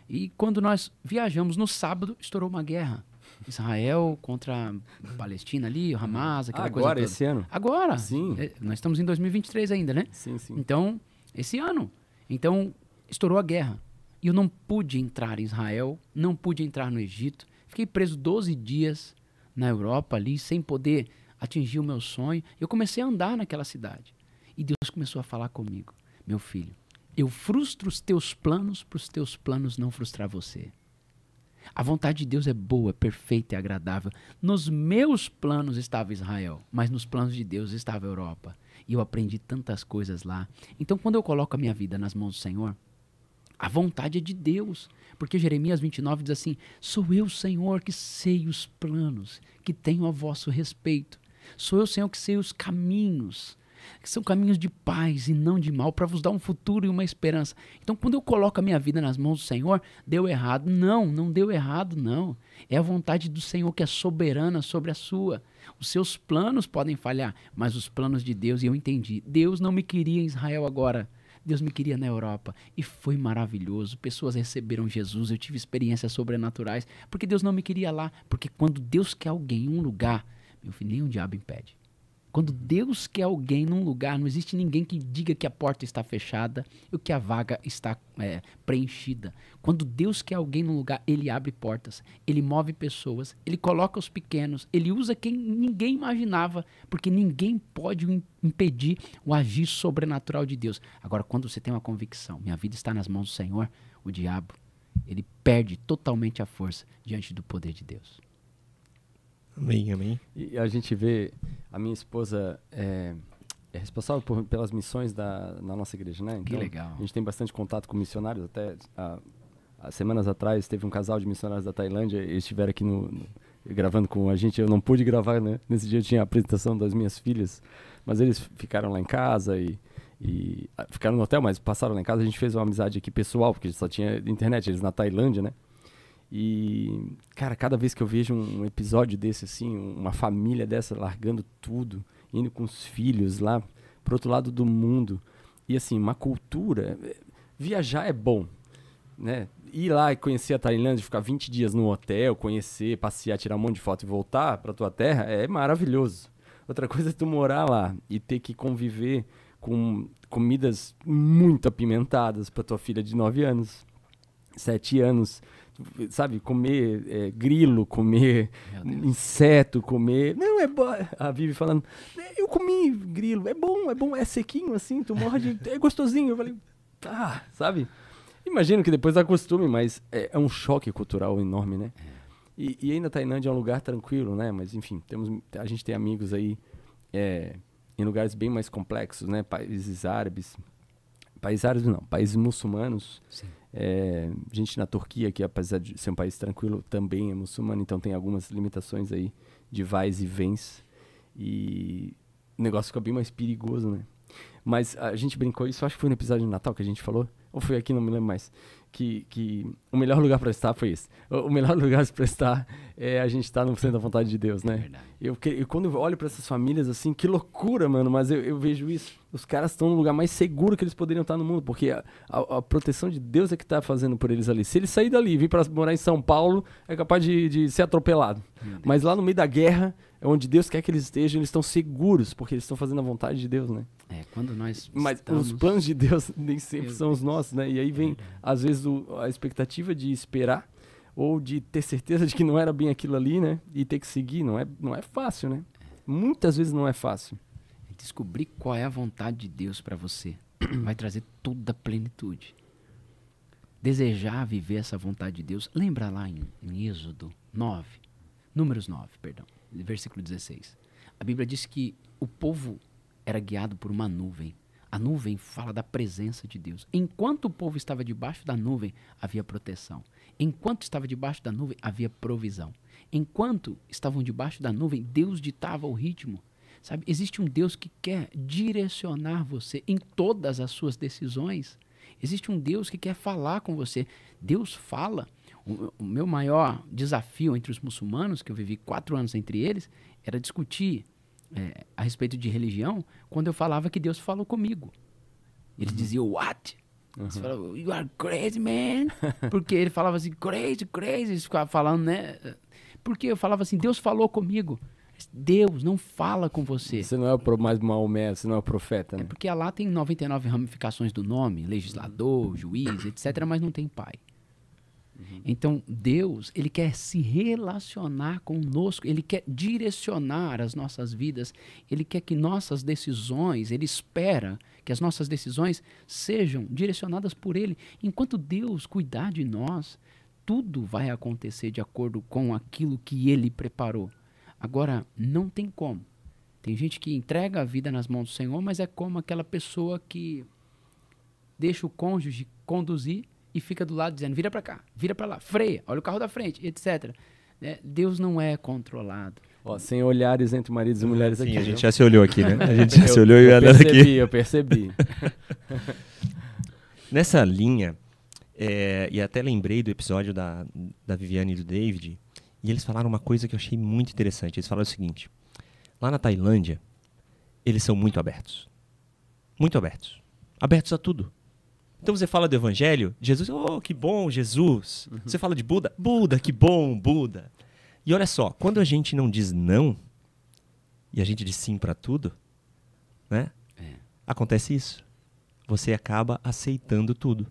E quando nós viajamos no sábado, estourou uma guerra. Israel contra a Palestina ali, o Hamas, aquela coisa Agora, esse ano? Agora. Sim. É, Nós estamos em 2023 ainda, né? Sim, sim. Então, esse ano. Então, estourou a guerra. E eu não pude entrar em Israel, não pude entrar no Egito. Fiquei preso 12 dias na Europa ali, sem poder atingir o meu sonho. Eu comecei a andar naquela cidade. E Deus começou a falar comigo: Meu filho, eu frustro os teus planos para os teus planos não frustrar você. A vontade de Deus é boa, perfeita e agradável. Nos meus planos estava Israel, mas nos planos de Deus estava a Europa. E eu aprendi tantas coisas lá. Então, quando eu coloco a minha vida nas mãos do Senhor, a vontade é de Deus. Porque Jeremias 29 diz assim: Sou eu, Senhor, que sei os planos que tenho a vosso respeito. Sou eu, Senhor, que sei os caminhos, que são caminhos de paz e não de mal, para vos dar um futuro e uma esperança. Então, quando eu coloco a minha vida nas mãos do Senhor, deu errado? Não, não deu errado, não. É a vontade do Senhor que é soberana sobre a sua. Os seus planos podem falhar, mas os planos de Deus, e eu entendi, Deus não me queria em Israel agora. Deus me queria na Europa e foi maravilhoso. Pessoas receberam Jesus, eu tive experiências sobrenaturais, porque Deus não me queria lá. Porque quando Deus quer alguém em um lugar, Meu filho, nem o diabo impede. Quando Deus quer alguém num lugar, não existe ninguém que diga que a porta está fechada e que a vaga está é, preenchida. Quando Deus quer alguém num lugar, ele abre portas, ele move pessoas, ele coloca os pequenos, ele usa quem ninguém imaginava, porque ninguém pode impedir o agir sobrenatural de Deus. Agora, quando você tem uma convicção, minha vida está nas mãos do Senhor, o diabo, ele perde totalmente a força diante do poder de Deus. Amém, amém. E a gente vê, a minha esposa é, é responsável por, pelas missões da, na nossa igreja, né? Então, que legal. A gente tem bastante contato com missionários, até semanas atrás teve um casal de missionários da Tailândia, eles estiveram aqui no, no, gravando com a gente, eu não pude gravar, né? Nesse dia eu tinha a apresentação das minhas filhas, mas eles ficaram lá em casa e, e ficaram no hotel, mas passaram lá em casa, a gente fez uma amizade aqui pessoal, porque só tinha internet, eles na Tailândia, né? E, cara, cada vez que eu vejo um episódio desse, assim, uma família dessa largando tudo, indo com os filhos lá pro outro lado do mundo, e assim, uma cultura. Viajar é bom, né? Ir lá e conhecer a Tailândia, ficar 20 dias no hotel, conhecer, passear, tirar um monte de foto e voltar pra tua terra é maravilhoso. Outra coisa é tu morar lá e ter que conviver com comidas muito apimentadas pra tua filha de 9 anos, 7 anos sabe, comer é, grilo, comer inseto, comer. Não, é bom. A Vivi falando, é, eu comi grilo, é bom, é bom, é sequinho assim, tu morre de. É gostosinho. Eu falei, tá, sabe? Imagino que depois acostume, mas é, é um choque cultural enorme, né? É. E, e, ainda Tailândia é um lugar tranquilo, né? Mas enfim, temos, a gente tem amigos aí é, em lugares bem mais complexos, né? Países árabes. Países árabes não, países muçulmanos. Sim é, gente na Turquia, que apesar de ser um país tranquilo, também é muçulmano, então tem algumas limitações aí de vais e vens. E o negócio fica bem mais perigoso, né? Mas a gente brincou, isso acho que foi no episódio de Natal que a gente falou, ou foi aqui, não me lembro mais que, que o melhor lugar para estar foi esse. O, melhor lugar para estar é a gente estar no centro da vontade de Deus, né? É eu, eu, quando eu olho para essas famílias assim, que loucura, mano, mas eu, eu vejo isso. Os caras estão no lugar mais seguro que eles poderiam estar no mundo, porque a, a, a proteção de Deus é que está fazendo por eles ali. Se eles saírem dali e vir para morar em São Paulo, é capaz de, de ser atropelado. Mas lá no meio da guerra, onde Deus quer que eles estejam, eles estão seguros, porque eles estão fazendo a vontade de Deus, né? É, quando nós. Mas estamos... os planos de Deus nem sempre Deus são os nossos, né? E aí vem, é às vezes, o, a expectativa de esperar ou de ter certeza de que não era bem aquilo ali, né? E ter que seguir. Não é, não é fácil, né? Muitas vezes não é fácil. Descobrir qual é a vontade de Deus para você vai trazer toda a plenitude. Desejar viver essa vontade de Deus. Lembra lá em, em Êxodo 9, Números 9, perdão versículo 16. A Bíblia diz que o povo era guiado por uma nuvem. A nuvem fala da presença de Deus. Enquanto o povo estava debaixo da nuvem, havia proteção. Enquanto estava debaixo da nuvem, havia provisão. Enquanto estavam debaixo da nuvem, Deus ditava o ritmo. Sabe, existe um Deus que quer direcionar você em todas as suas decisões. Existe um Deus que quer falar com você. Deus fala. O, o meu maior desafio entre os muçulmanos, que eu vivi quatro anos entre eles, era discutir é, a respeito de religião quando eu falava que Deus falou comigo. Eles uhum. diziam, what? Uhum. Falavam, you are crazy, man. Porque ele falava assim, crazy, crazy. Eles ficavam falando, né? Porque eu falava assim, Deus falou comigo. Deus não fala com você. Você não é mais Maomé, você não é profeta, é né? É porque lá tem 99 ramificações do nome, legislador, juiz, etc., mas não tem pai. Uhum. Então, Deus, ele quer se relacionar conosco, ele quer direcionar as nossas vidas, ele quer que nossas decisões, ele espera que as nossas decisões sejam direcionadas por ele. Enquanto Deus cuidar de nós, tudo vai acontecer de acordo com aquilo que ele preparou. Agora, não tem como. Tem gente que entrega a vida nas mãos do Senhor, mas é como aquela pessoa que deixa o cônjuge conduzir e fica do lado dizendo: vira para cá, vira para lá, freia, olha o carro da frente, etc. É, Deus não é controlado. Ó, sem olhares entre maridos e mulheres Sim, aqui. a gente já se olhou aqui, né? A gente já eu, se olhou e olhando aqui. Eu percebi, eu percebi. Nessa linha, é, e até lembrei do episódio da, da Viviane e do David, e eles falaram uma coisa que eu achei muito interessante. Eles falaram o seguinte: lá na Tailândia, eles são muito abertos. Muito abertos. Abertos a tudo. Então você fala do evangelho, Jesus, oh, que bom, Jesus. Uhum. Você fala de Buda, Buda, que bom, Buda. E olha só, quando a gente não diz não, e a gente diz sim para tudo, né? É. Acontece isso. Você acaba aceitando tudo.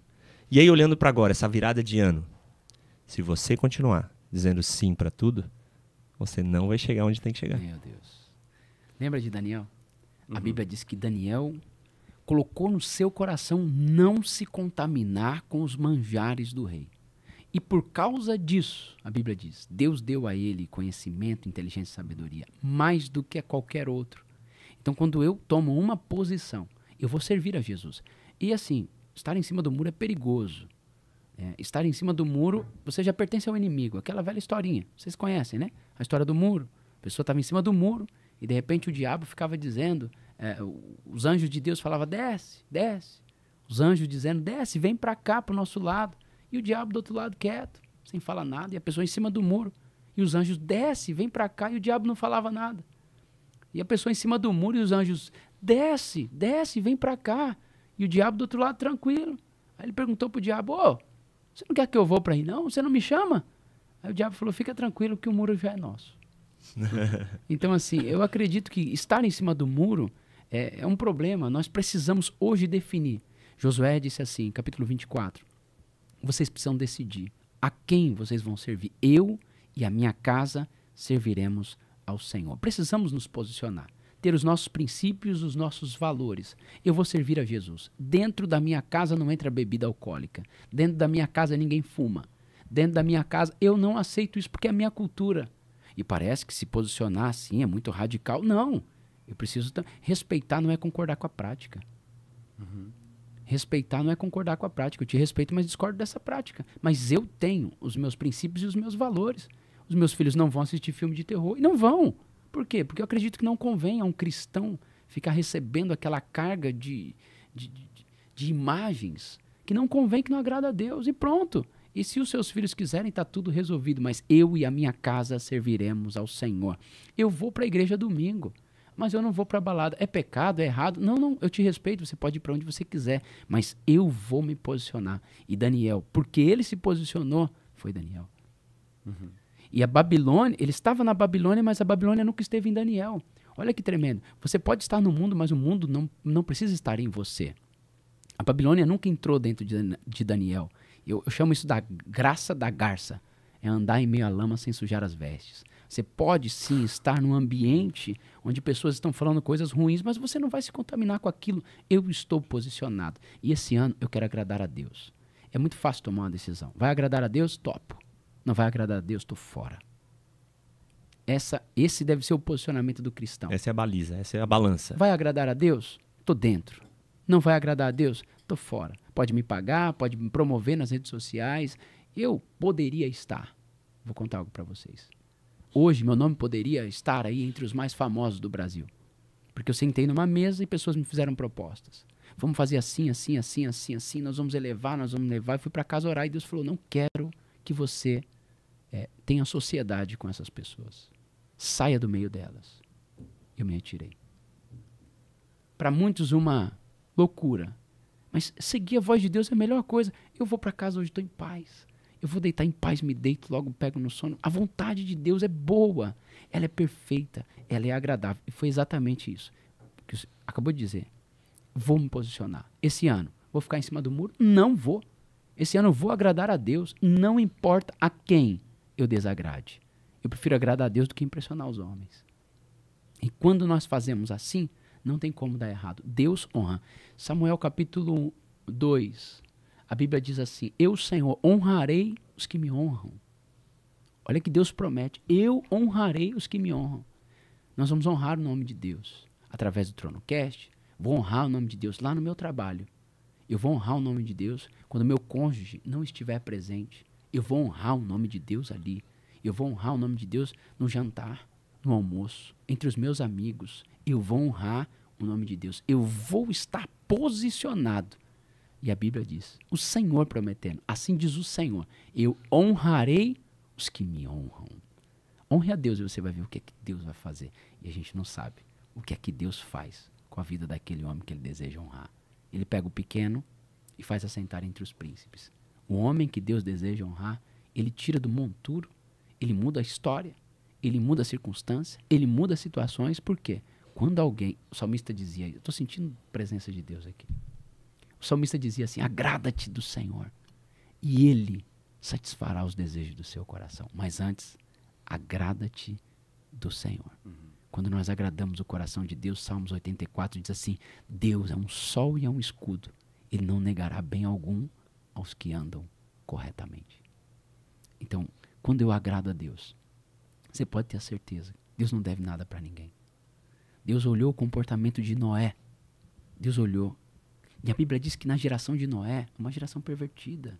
E aí olhando para agora, essa virada de ano, se você continuar dizendo sim para tudo, você não vai chegar onde tem que chegar. Meu Deus. Lembra de Daniel? A Uhum. Bíblia diz que Daniel colocou no seu coração não se contaminar com os manjares do rei. E por causa disso, a Bíblia diz, Deus deu a ele conhecimento, inteligência e sabedoria, mais do que a qualquer outro. Então, quando eu tomo uma posição, eu vou servir a Jesus. E assim, estar em cima do muro é perigoso. É, estar em cima do muro, você já pertence ao inimigo. Aquela velha historinha. Vocês conhecem, né? A história do muro. A pessoa estava em cima do muro e de repente o diabo ficava dizendo, é, os anjos de Deus falavam, desce, desce. Os anjos dizendo, desce, vem para cá, para o nosso lado. E o diabo do outro lado quieto, sem falar nada. E a pessoa em cima do muro. E os anjos, desce, vem para cá. E o diabo não falava nada. E a pessoa em cima do muro e os anjos, desce, desce, vem para cá. E o diabo do outro lado tranquilo. Aí ele perguntou pro diabo, ô, você não quer que eu vou para aí não? Você não me chama? Aí o diabo falou, fica tranquilo que o muro já é nosso. então assim, eu acredito que estar em cima do muro é, é um problema. Nós precisamos hoje definir. Josué disse assim, capítulo 24, vocês precisam decidir a quem vocês vão servir. Eu e a minha casa serviremos ao Senhor. Precisamos nos posicionar, ter os nossos princípios, os nossos valores. Eu vou servir a Jesus. Dentro da minha casa não entra bebida alcoólica. Dentro da minha casa ninguém fuma. Dentro da minha casa eu não aceito isso porque é a minha cultura. E parece que se posicionar assim é muito radical. Não. Eu preciso respeitar não é concordar com a prática. Respeitar não é concordar com a prática. Eu te respeito, mas discordo dessa prática. Mas eu tenho os meus princípios e os meus valores. Os meus filhos não vão assistir filme de terror. E não vão. Por quê? Porque eu acredito que não convém a um cristão ficar recebendo aquela carga de, de, de, de imagens que não convém, que não agrada a Deus. E pronto. E se os seus filhos quiserem, está tudo resolvido. Mas eu e a minha casa serviremos ao Senhor. Eu vou para a igreja domingo mas eu não vou para balada. É pecado, é errado? Não, não, eu te respeito, você pode ir para onde você quiser, mas eu vou me posicionar. E Daniel, porque ele se posicionou, foi Daniel. E a Babilônia, ele estava na Babilônia, mas a Babilônia nunca esteve em Daniel. Olha que tremendo. Você pode estar no mundo, mas o mundo não, não precisa estar em você. A Babilônia nunca entrou dentro de, de Daniel. Eu, eu chamo isso da graça da garça. É andar em meio à lama sem sujar as vestes. Você pode sim estar num ambiente onde pessoas estão falando coisas ruins, mas você não vai se contaminar com aquilo. Eu estou posicionado. E esse ano eu quero agradar a Deus. É muito fácil tomar uma decisão. Vai agradar a Deus? Topo. Não vai agradar a Deus? Estou fora. Essa, esse deve ser o posicionamento do cristão. Essa é a baliza, essa é a balança. Vai agradar a Deus? Tô dentro. Não vai agradar a Deus? Tô fora. Pode me pagar, pode me promover nas redes sociais. Eu poderia estar. Vou contar algo para vocês. Hoje meu nome poderia estar aí entre os mais famosos do Brasil. Porque eu sentei numa mesa e pessoas me fizeram propostas. Vamos fazer assim, assim, assim, assim, assim. Nós vamos elevar, nós vamos levar. Eu fui para casa orar e Deus falou: Não quero que você eh, tenha sociedade com essas pessoas. Saia do meio delas. Eu me retirei para muitos uma loucura. Mas seguir a voz de Deus é a melhor coisa. Eu vou para casa hoje, estou em paz. Eu vou deitar em paz, me deito, logo pego no sono. A vontade de Deus é boa, ela é perfeita, ela é agradável. E foi exatamente isso que você acabou de dizer. Vou me posicionar. Esse ano, vou ficar em cima do muro? Não vou. Esse ano eu vou agradar a Deus, não importa a quem eu desagrade. Eu prefiro agradar a Deus do que impressionar os homens. E quando nós fazemos assim, não tem como dar errado. Deus honra. Samuel capítulo 2, a Bíblia diz assim: Eu, Senhor, honrarei os que me honram. Olha que Deus promete: Eu honrarei os que me honram. Nós vamos honrar o nome de Deus através do Trono Cast. Vou honrar o nome de Deus lá no meu trabalho. Eu vou honrar o nome de Deus quando meu cônjuge não estiver presente. Eu vou honrar o nome de Deus ali. Eu vou honrar o nome de Deus no jantar, no almoço, entre os meus amigos. Eu vou honrar o nome de Deus. Eu vou estar posicionado. E a Bíblia diz: o Senhor prometendo, assim diz o Senhor: eu honrarei os que me honram. Honre a Deus e você vai ver o que é que Deus vai fazer. E a gente não sabe o que é que Deus faz com a vida daquele homem que ele deseja honrar. Ele pega o pequeno e faz assentar entre os príncipes. O homem que Deus deseja honrar, ele tira do monturo, ele muda a história, ele muda a circunstância, ele muda as situações, por quê? Quando alguém, o salmista dizia, eu estou sentindo a presença de Deus aqui. O salmista dizia assim: agrada-te do Senhor, e ele satisfará os desejos do seu coração. Mas antes, agrada-te do Senhor. Uhum. Quando nós agradamos o coração de Deus, Salmos 84 diz assim: Deus é um sol e é um escudo. Ele não negará bem algum aos que andam corretamente. Então, quando eu agrado a Deus, você pode ter a certeza, Deus não deve nada para ninguém. Deus olhou o comportamento de Noé. Deus olhou. E a Bíblia diz que na geração de Noé, uma geração pervertida,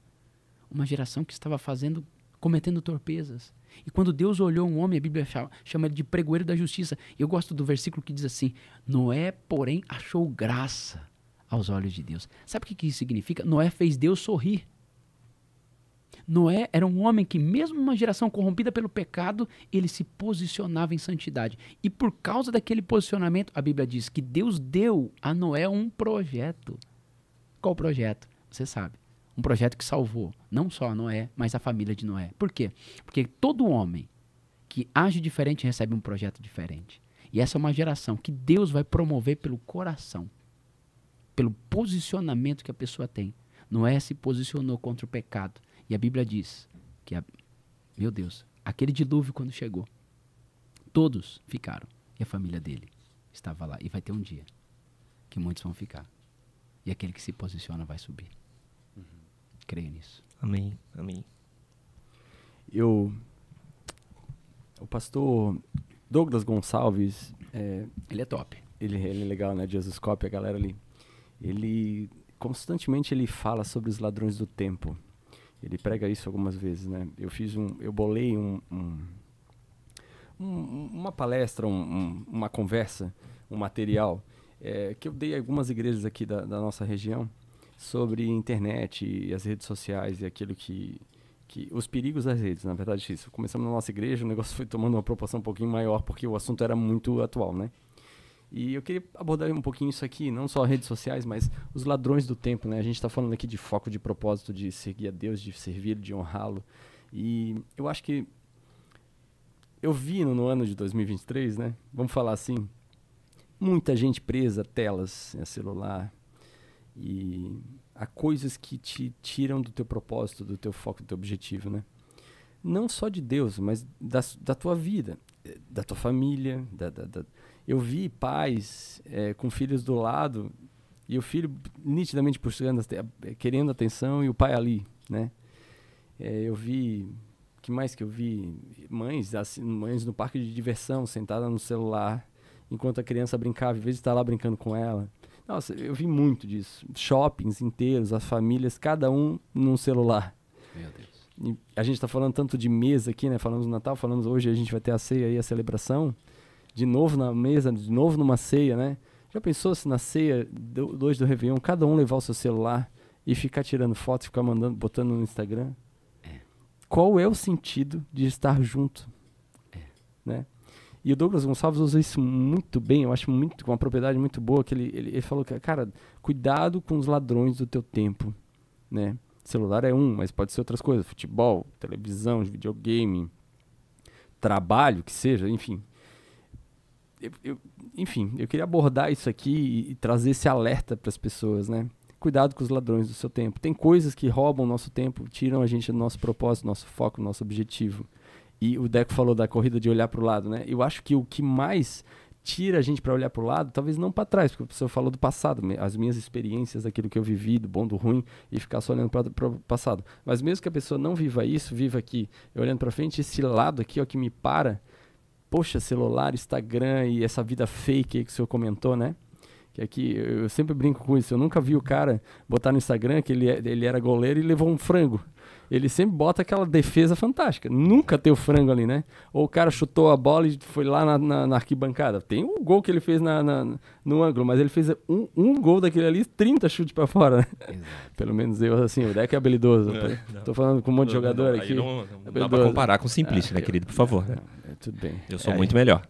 uma geração que estava fazendo, cometendo torpezas. E quando Deus olhou um homem, a Bíblia chama, ele de pregoeiro da justiça. E eu gosto do versículo que diz assim: Noé, porém, achou graça aos olhos de Deus. Sabe o que, isso significa? Noé fez Deus sorrir. Noé era um homem que, mesmo numa geração corrompida pelo pecado, ele se posicionava em santidade. E por causa daquele posicionamento, a Bíblia diz que Deus deu a Noé um projeto. Qual projeto? Você sabe. Um projeto que salvou não só a Noé, mas a família de Noé. Por quê? Porque todo homem que age diferente recebe um projeto diferente. E essa é uma geração que Deus vai promover pelo coração, pelo posicionamento que a pessoa tem. Noé se posicionou contra o pecado. E a Bíblia diz que, a, meu Deus, aquele dilúvio quando chegou, todos ficaram. E a família dele estava lá. E vai ter um dia que muitos vão ficar. E aquele que se posiciona vai subir. Uhum. Creio nisso. Amém. Amém. Eu. O pastor Douglas Gonçalves. É, ele é top. Ele, ele é legal, né? Jesus Cop, a galera ali. Ele constantemente ele fala sobre os ladrões do tempo. Ele prega isso algumas vezes, né? Eu fiz um, eu bolei um, um, um uma palestra, uma conversa, um material é, que eu dei a algumas igrejas aqui da, da nossa região sobre internet e as redes sociais e aquilo que que os perigos das redes, na verdade, isso. Começamos na nossa igreja, o negócio foi tomando uma proporção um pouquinho maior porque o assunto era muito atual, né? E eu queria abordar um pouquinho isso aqui, não só redes sociais, mas os ladrões do tempo, né? A gente está falando aqui de foco, de propósito, de seguir a Deus, de servir, de honrá-lo. E eu acho que eu vi no, no, ano de 2023, né? Vamos falar assim, muita gente presa telas, a celular e a coisas que te tiram do teu propósito, do teu foco, do teu objetivo, né? Não só de Deus, mas da, da tua vida, da tua família, da, da, da eu vi pais é, com filhos do lado e o filho nitidamente buscando, querendo atenção e o pai ali, né? É, eu vi, que mais que eu vi? Mães, assim, mães no parque de diversão, sentada no celular, enquanto a criança brincava, em vez de estar lá brincando com ela. Nossa, eu vi muito disso. Shoppings inteiros, as famílias, cada um num celular. Meu Deus. E a gente está falando tanto de mesa aqui, né? Falamos do Natal, falamos hoje a gente vai ter a ceia aí, a celebração de novo na mesa, de novo numa ceia, né? Já pensou se na ceia, dois do Réveillon, cada um levar o seu celular e ficar tirando fotos, ficar mandando, botando no Instagram? É. Qual é o sentido de estar junto? É. Né? E o Douglas Gonçalves usou isso muito bem, eu acho muito, uma propriedade muito boa, que ele, ele, ele falou que, cara, cuidado com os ladrões do teu tempo, né? Celular é um, mas pode ser outras coisas, futebol, televisão, videogame, trabalho, que seja, enfim eu, eu, enfim, eu queria abordar isso aqui e, e trazer esse alerta para as pessoas, né? Cuidado com os ladrões do seu tempo. Tem coisas que roubam o nosso tempo, tiram a gente do nosso propósito, nosso foco, nosso objetivo. E o Deco falou da corrida de olhar para o lado, né? Eu acho que o que mais tira a gente para olhar para o lado, talvez não para trás, porque a pessoa falou do passado, as minhas experiências, daquilo que eu vivi, do bom, do ruim, e ficar só olhando para o passado. Mas mesmo que a pessoa não viva isso, viva aqui, olhando para frente, esse lado aqui, ó, que me para, poxa, celular, Instagram e essa vida fake aí que o senhor comentou, né? Que aqui eu sempre brinco com isso. Eu nunca vi o cara botar no Instagram que ele, é, ele era goleiro e levou um frango. Ele sempre bota aquela defesa fantástica. Nunca tem o frango ali, né? Ou o cara chutou a bola e foi lá na, na, na arquibancada. Tem um gol que ele fez na, na, no ângulo, mas ele fez um, um gol daquele ali, 30 chutes para fora. Né? Pelo menos eu, assim, o deck é habilidoso. É, Tô falando com um monte de jogador não, aqui. Não, não dá pra comparar com o Simplício, né, querido? Por favor. É, tudo bem. Eu sou é, muito melhor.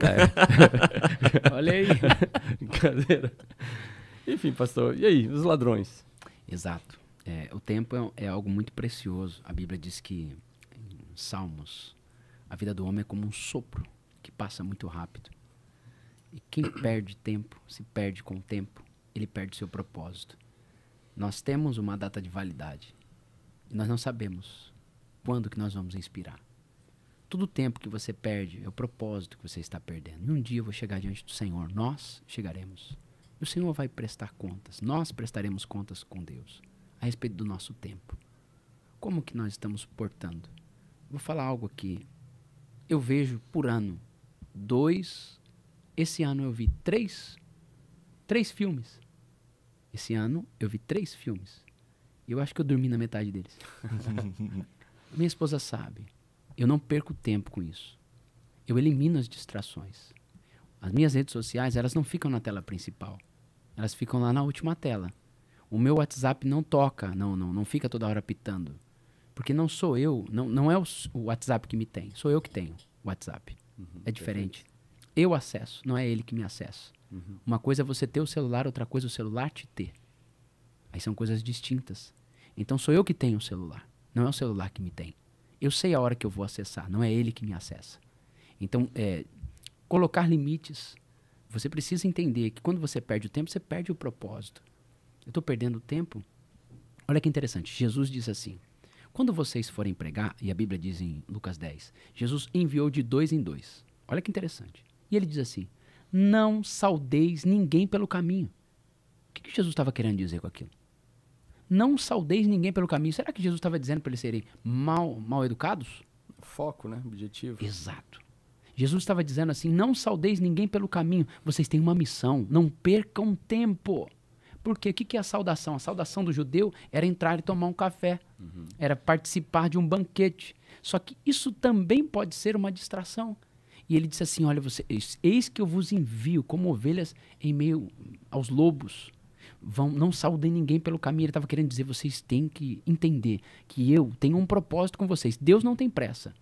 É. Olha aí. Brincadeira. Enfim, pastor. E aí, os ladrões? Exato. É, o tempo é, é, algo muito precioso. A Bíblia diz que, em Salmos, A vida do homem é como um sopro que passa muito rápido. E quem perde tempo, se perde com o tempo, ele perde seu propósito. Nós temos uma data de validade e nós não sabemos quando que nós vamos inspirar. Todo o tempo que você perde é o propósito que você está perdendo. E um dia eu vou chegar diante do Senhor, nós chegaremos. E o Senhor vai prestar contas, nós prestaremos contas com Deus a respeito do nosso tempo. Como que nós estamos portando? Vou falar algo aqui. Eu vejo por ano dois. Esse ano eu vi três, três filmes. Esse ano eu vi três filmes. E eu acho que eu dormi na metade deles. Minha esposa sabe. Eu não perco tempo com isso. Eu elimino as distrações. As minhas redes sociais, elas não ficam na tela principal. Elas ficam lá na última tela. O meu WhatsApp não toca, não, não, não fica toda hora pitando. Porque não sou eu, não, não é o, o WhatsApp que me tem, sou eu que tenho o WhatsApp. Uhum, é diferente. Perfeito. Eu acesso, não é ele que me acessa. Uhum. Uma coisa é você ter o celular, outra coisa é o celular te ter. Aí são coisas distintas. Então sou eu que tenho o celular, não é o celular que me tem. Eu sei a hora que eu vou acessar, não é ele que me acessa. Então, é, colocar limites. Você precisa entender que quando você perde o tempo, você perde o propósito. Eu estou perdendo tempo? Olha que interessante. Jesus diz assim: quando vocês forem pregar, e a Bíblia diz em Lucas 10, Jesus enviou de dois em dois. Olha que interessante. E ele diz assim: não saudeis ninguém pelo caminho. O que, que Jesus estava querendo dizer com aquilo? Não saudeis ninguém pelo caminho. Será que Jesus estava dizendo para eles serem mal, mal educados? Foco, né? Objetivo. Exato. Jesus estava dizendo assim: não saudeis ninguém pelo caminho. Vocês têm uma missão. Não percam tempo. Porque o que, que é a saudação? A saudação do judeu era entrar e tomar um café, uhum. era participar de um banquete. Só que isso também pode ser uma distração. E ele disse assim: Olha, vocês, eis que eu vos envio como ovelhas em meio aos lobos. Vão, não saudem ninguém pelo caminho. Ele estava querendo dizer: vocês têm que entender que eu tenho um propósito com vocês. Deus não tem pressa.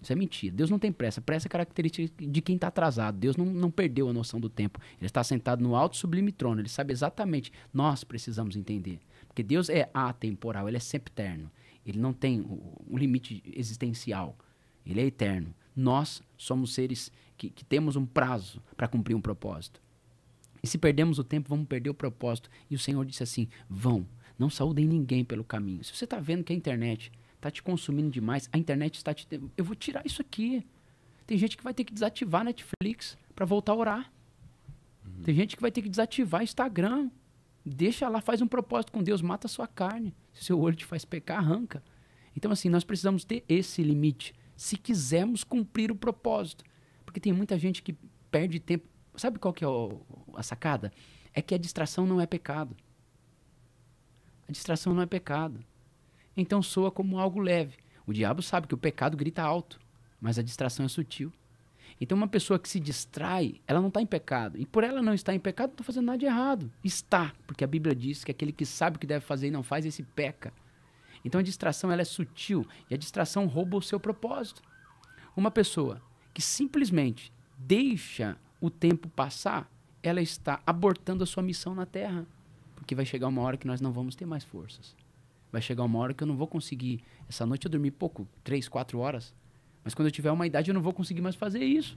Isso é mentira. Deus não tem pressa. Pressa é característica de quem está atrasado. Deus não, não perdeu a noção do tempo. Ele está sentado no alto sublime trono. Ele sabe exatamente. Nós precisamos entender. Porque Deus é atemporal, ele é sempre eterno. Ele não tem um limite existencial. Ele é eterno. Nós somos seres que, que temos um prazo para cumprir um propósito. E se perdemos o tempo, vamos perder o propósito. E o Senhor disse assim: vão, não saúdem ninguém pelo caminho. Se você está vendo que a internet Está te consumindo demais. A internet está te. Eu vou tirar isso aqui. Tem gente que vai ter que desativar Netflix para voltar a orar. Uhum. Tem gente que vai ter que desativar Instagram. Deixa lá, faz um propósito com Deus, mata a sua carne. Se seu olho te faz pecar, arranca. Então, assim, nós precisamos ter esse limite se quisermos cumprir o propósito. Porque tem muita gente que perde tempo. Sabe qual que é o, a sacada? É que a distração não é pecado. A distração não é pecado então soa como algo leve. O diabo sabe que o pecado grita alto, mas a distração é sutil. Então, uma pessoa que se distrai, ela não está em pecado. E por ela não estar em pecado, não está fazendo nada de errado. Está, porque a Bíblia diz que aquele que sabe o que deve fazer e não faz, esse peca. Então, a distração ela é sutil e a distração rouba o seu propósito. Uma pessoa que simplesmente deixa o tempo passar, ela está abortando a sua missão na Terra. Porque vai chegar uma hora que nós não vamos ter mais forças. Vai chegar uma hora que eu não vou conseguir. Essa noite eu dormi pouco, três, quatro horas. Mas quando eu tiver uma idade, eu não vou conseguir mais fazer isso.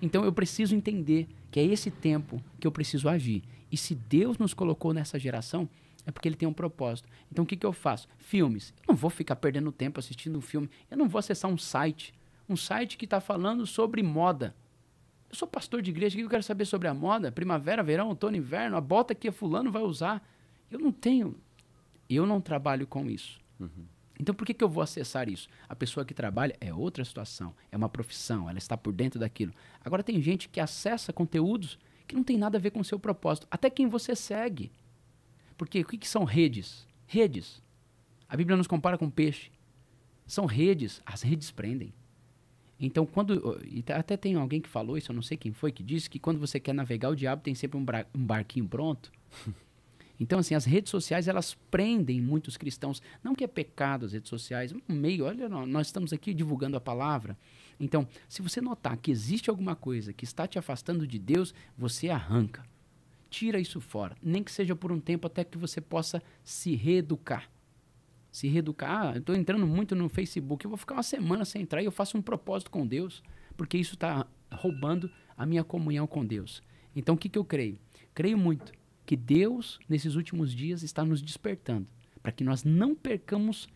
Então eu preciso entender que é esse tempo que eu preciso agir. E se Deus nos colocou nessa geração, é porque Ele tem um propósito. Então o que, que eu faço? Filmes. Eu não vou ficar perdendo tempo assistindo um filme. Eu não vou acessar um site. Um site que está falando sobre moda. Eu sou pastor de igreja, o que eu quero saber sobre a moda? Primavera, verão, outono, inverno, a bota que fulano vai usar. Eu não tenho eu não trabalho com isso. Uhum. Então por que, que eu vou acessar isso? A pessoa que trabalha é outra situação, é uma profissão, ela está por dentro daquilo. Agora tem gente que acessa conteúdos que não tem nada a ver com o seu propósito, até quem você segue. Porque o que, que são redes? Redes. A Bíblia nos compara com peixe. São redes, as redes prendem. Então, quando. Até tem alguém que falou isso, eu não sei quem foi, que disse que quando você quer navegar, o diabo tem sempre um, um barquinho pronto. Então, assim, as redes sociais, elas prendem muitos cristãos. Não que é pecado as redes sociais, um meio, olha, nós estamos aqui divulgando a palavra. Então, se você notar que existe alguma coisa que está te afastando de Deus, você arranca. Tira isso fora, nem que seja por um tempo até que você possa se reeducar. Se reeducar, ah, eu estou entrando muito no Facebook, eu vou ficar uma semana sem entrar e eu faço um propósito com Deus, porque isso está roubando a minha comunhão com Deus. Então, o que, que eu creio? Creio muito que Deus, nesses últimos dias, está nos despertando para que nós não percamos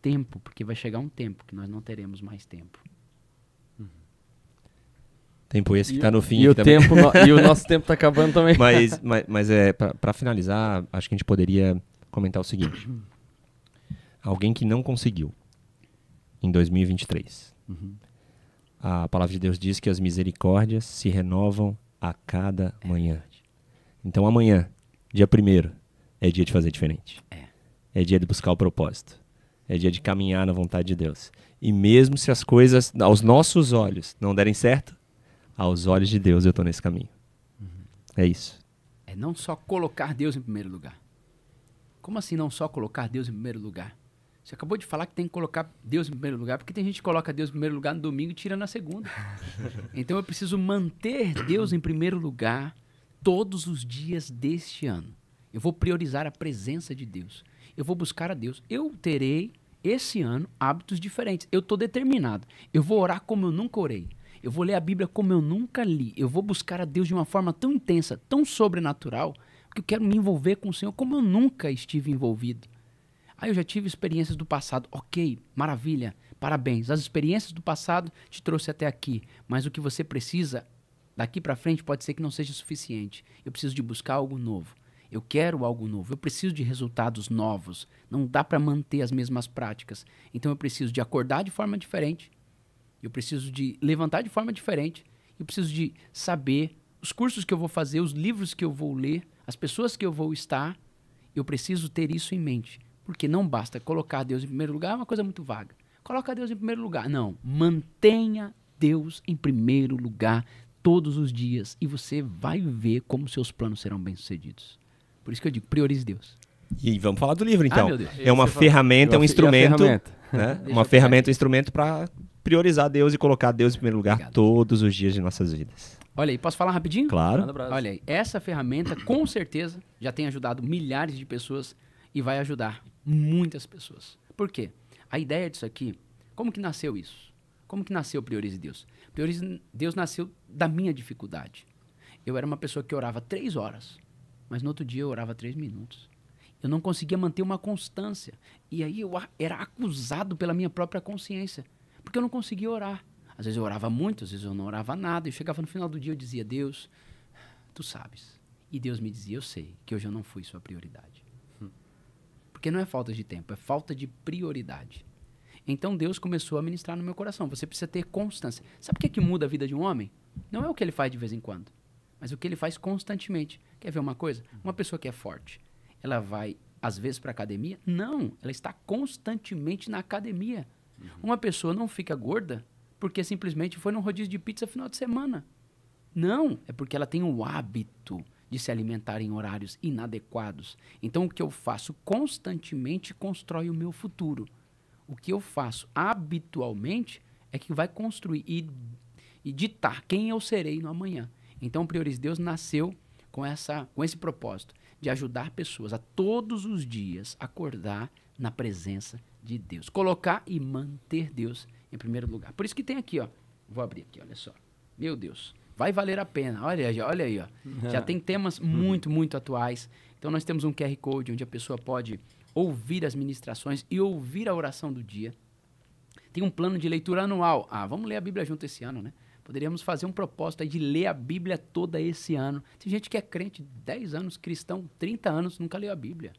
tempo, porque vai chegar um tempo que nós não teremos mais tempo. Tempo esse que está no fim. E o, também. tempo, no- e o nosso tempo tá acabando também. Mas, mas, mas é, para finalizar, acho que a gente poderia comentar o seguinte. Alguém que não conseguiu em 2023. A palavra de Deus diz que as misericórdias se renovam a cada manhã. Então amanhã, dia 1 é dia de fazer diferente. É dia de buscar o propósito. É dia de caminhar na vontade de Deus. E mesmo se as coisas aos nossos olhos não derem certo, aos olhos de Deus eu estou nesse caminho. É isso. É não só colocar Deus em primeiro lugar. Como assim não só colocar Deus em primeiro lugar? Você acabou de falar que tem que colocar Deus em primeiro lugar, porque tem gente que coloca Deus em primeiro lugar no domingo e tira na segunda. então eu preciso manter Deus em primeiro lugar todos os dias deste ano. Eu vou priorizar a presença de Deus. Eu vou buscar a Deus. Eu terei esse ano hábitos diferentes. Eu estou determinado. Eu vou orar como eu nunca orei. Eu vou ler a Bíblia como eu nunca li. Eu vou buscar a Deus de uma forma tão intensa, tão sobrenatural, que eu quero me envolver com o Senhor como eu nunca estive envolvido. Ah, eu já tive experiências do passado. Ok, maravilha, parabéns. As experiências do passado te trouxe até aqui, mas o que você precisa daqui para frente pode ser que não seja suficiente. Eu preciso de buscar algo novo. Eu quero algo novo. Eu preciso de resultados novos. Não dá para manter as mesmas práticas. Então eu preciso de acordar de forma diferente. Eu preciso de levantar de forma diferente. Eu preciso de saber os cursos que eu vou fazer, os livros que eu vou ler, as pessoas que eu vou estar. Eu preciso ter isso em mente. Porque não basta colocar Deus em primeiro lugar, é uma coisa muito vaga. Coloca Deus em primeiro lugar. Não. Mantenha Deus em primeiro lugar todos os dias e você vai ver como seus planos serão bem-sucedidos. Por isso que eu digo, priorize Deus. E vamos falar do livro, então. meu Deus. É uma ferramenta, é um instrumento. ferramenta? Né? Uma ferramenta, um instrumento para priorizar Deus e colocar Deus em primeiro lugar Obrigado. todos os dias de nossas vidas. Olha aí, posso falar rapidinho? Claro. Olha aí, essa ferramenta com certeza já tem ajudado milhares de pessoas e vai ajudar muitas pessoas. Por quê? A ideia disso aqui, como que nasceu isso? Como que nasceu Priorize Deus? Deus nasceu da minha dificuldade. Eu era uma pessoa que orava três horas, mas no outro dia eu orava três minutos. Eu não conseguia manter uma constância. E aí eu era acusado pela minha própria consciência, porque eu não conseguia orar. Às vezes eu orava muito, às vezes eu não orava nada. E chegava no final do dia eu dizia, Deus, tu sabes. E Deus me dizia, eu sei, que hoje eu não fui sua prioridade. Porque não é falta de tempo, é falta de prioridade. Então Deus começou a ministrar no meu coração. Você precisa ter constância. Sabe o que, é que muda a vida de um homem? Não é o que ele faz de vez em quando, mas o que ele faz constantemente. Quer ver uma coisa? Uma pessoa que é forte, ela vai às vezes para academia? Não, ela está constantemente na academia. Uma pessoa não fica gorda porque simplesmente foi num rodízio de pizza final de semana. Não, é porque ela tem o hábito de se alimentar em horários inadequados. Então, o que eu faço constantemente constrói o meu futuro. O que eu faço habitualmente é que vai construir e, e ditar quem eu serei no amanhã. Então, o Priorize Deus nasceu com, essa, com esse propósito de ajudar pessoas a todos os dias acordar na presença de Deus. Colocar e manter Deus em primeiro lugar. Por isso que tem aqui, ó. Vou abrir aqui, olha só. Meu Deus. Vai valer a pena. Olha, aí, olha aí, ó. Já tem temas muito, muito atuais. Então nós temos um QR Code onde a pessoa pode ouvir as ministrações e ouvir a oração do dia. Tem um plano de leitura anual. Ah, vamos ler a Bíblia junto esse ano, né? Poderíamos fazer um propósito de ler a Bíblia toda esse ano. Tem gente que é crente 10 anos, cristão 30 anos, nunca leu a Bíblia.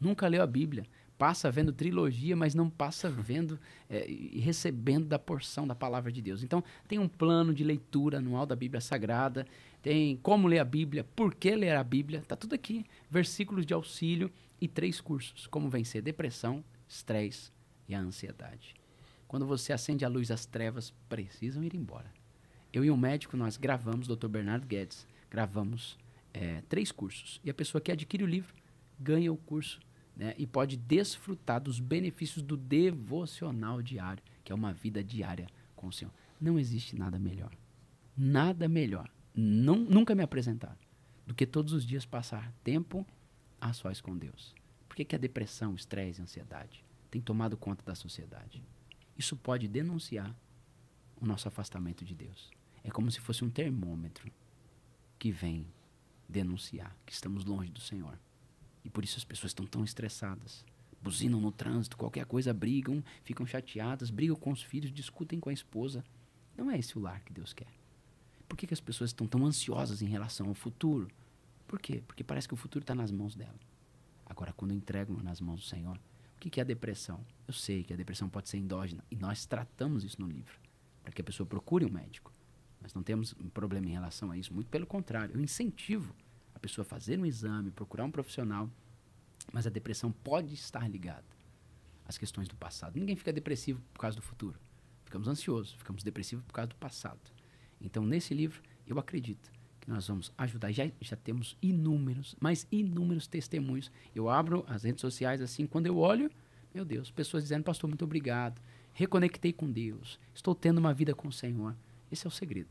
Nunca leu a Bíblia. Passa vendo trilogia, mas não passa vendo é, e recebendo da porção da palavra de Deus. Então, tem um plano de leitura anual da Bíblia Sagrada, tem como ler a Bíblia, por que ler a Bíblia, tá tudo aqui. Versículos de auxílio e três cursos: como vencer depressão, estresse e a ansiedade. Quando você acende a luz, as trevas precisam ir embora. Eu e um médico, nós gravamos, Dr. Bernardo Guedes, gravamos é, três cursos. E a pessoa que adquire o livro ganha o curso né, e pode desfrutar dos benefícios do devocional diário, que é uma vida diária com o Senhor. Não existe nada melhor. Nada melhor. Não, nunca me apresentar do que todos os dias passar tempo a sós com Deus. Por que, que, a depressão, o estresse a ansiedade tem tomado conta da sociedade? Isso pode denunciar o nosso afastamento de Deus. É como se fosse um termômetro que vem denunciar que estamos longe do Senhor. E por isso as pessoas estão tão estressadas. Buzinam no trânsito, qualquer coisa brigam, ficam chateadas, brigam com os filhos, discutem com a esposa. Não é esse o lar que Deus quer. Por que, que as pessoas estão tão ansiosas em relação ao futuro? Por quê? Porque parece que o futuro está nas mãos dela. Agora, quando entregam nas mãos do Senhor, o que, que é a depressão? Eu sei que a depressão pode ser endógena e nós tratamos isso no livro, para que a pessoa procure um médico. Nós não temos um problema em relação a isso, muito pelo contrário, eu incentivo a pessoa a fazer um exame, procurar um profissional, mas a depressão pode estar ligada às questões do passado. Ninguém fica depressivo por causa do futuro. Ficamos ansiosos, ficamos depressivos por causa do passado. Então, nesse livro, eu acredito que nós vamos ajudar. Já, já temos inúmeros, mas inúmeros testemunhos. Eu abro as redes sociais assim, quando eu olho, meu Deus, pessoas dizendo, pastor, muito obrigado. Reconectei com Deus. Estou tendo uma vida com o Senhor. Esse é o segredo.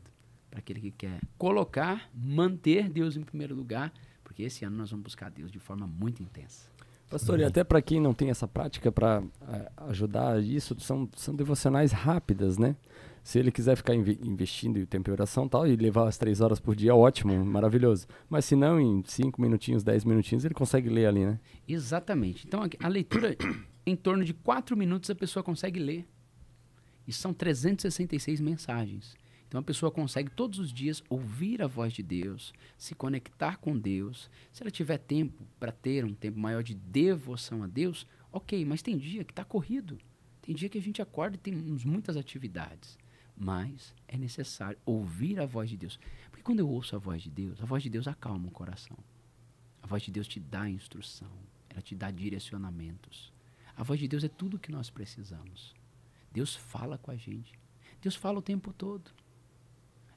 Para aquele que quer colocar, manter Deus em primeiro lugar, porque esse ano nós vamos buscar Deus de forma muito intensa. Pastor, e até para quem não tem essa prática, para é, ajudar isso, são, são devocionais rápidas, né? Se ele quiser ficar inv investindo em tempo de oração tal, e levar as três horas por dia, ótimo, maravilhoso. Mas se não, em cinco minutinhos, dez minutinhos, ele consegue ler ali, né? Exatamente. Então, a leitura, em torno de quatro minutos, a pessoa consegue ler. E são 366 mensagens. Então a pessoa consegue todos os dias ouvir a voz de Deus, se conectar com Deus. Se ela tiver tempo para ter um tempo maior de devoção a Deus, ok, mas tem dia que está corrido. Tem dia que a gente acorda e temos muitas atividades. Mas é necessário ouvir a voz de Deus. Porque quando eu ouço a voz de Deus, a voz de Deus acalma o coração. A voz de Deus te dá instrução, ela te dá direcionamentos. A voz de Deus é tudo o que nós precisamos. Deus fala com a gente. Deus fala o tempo todo.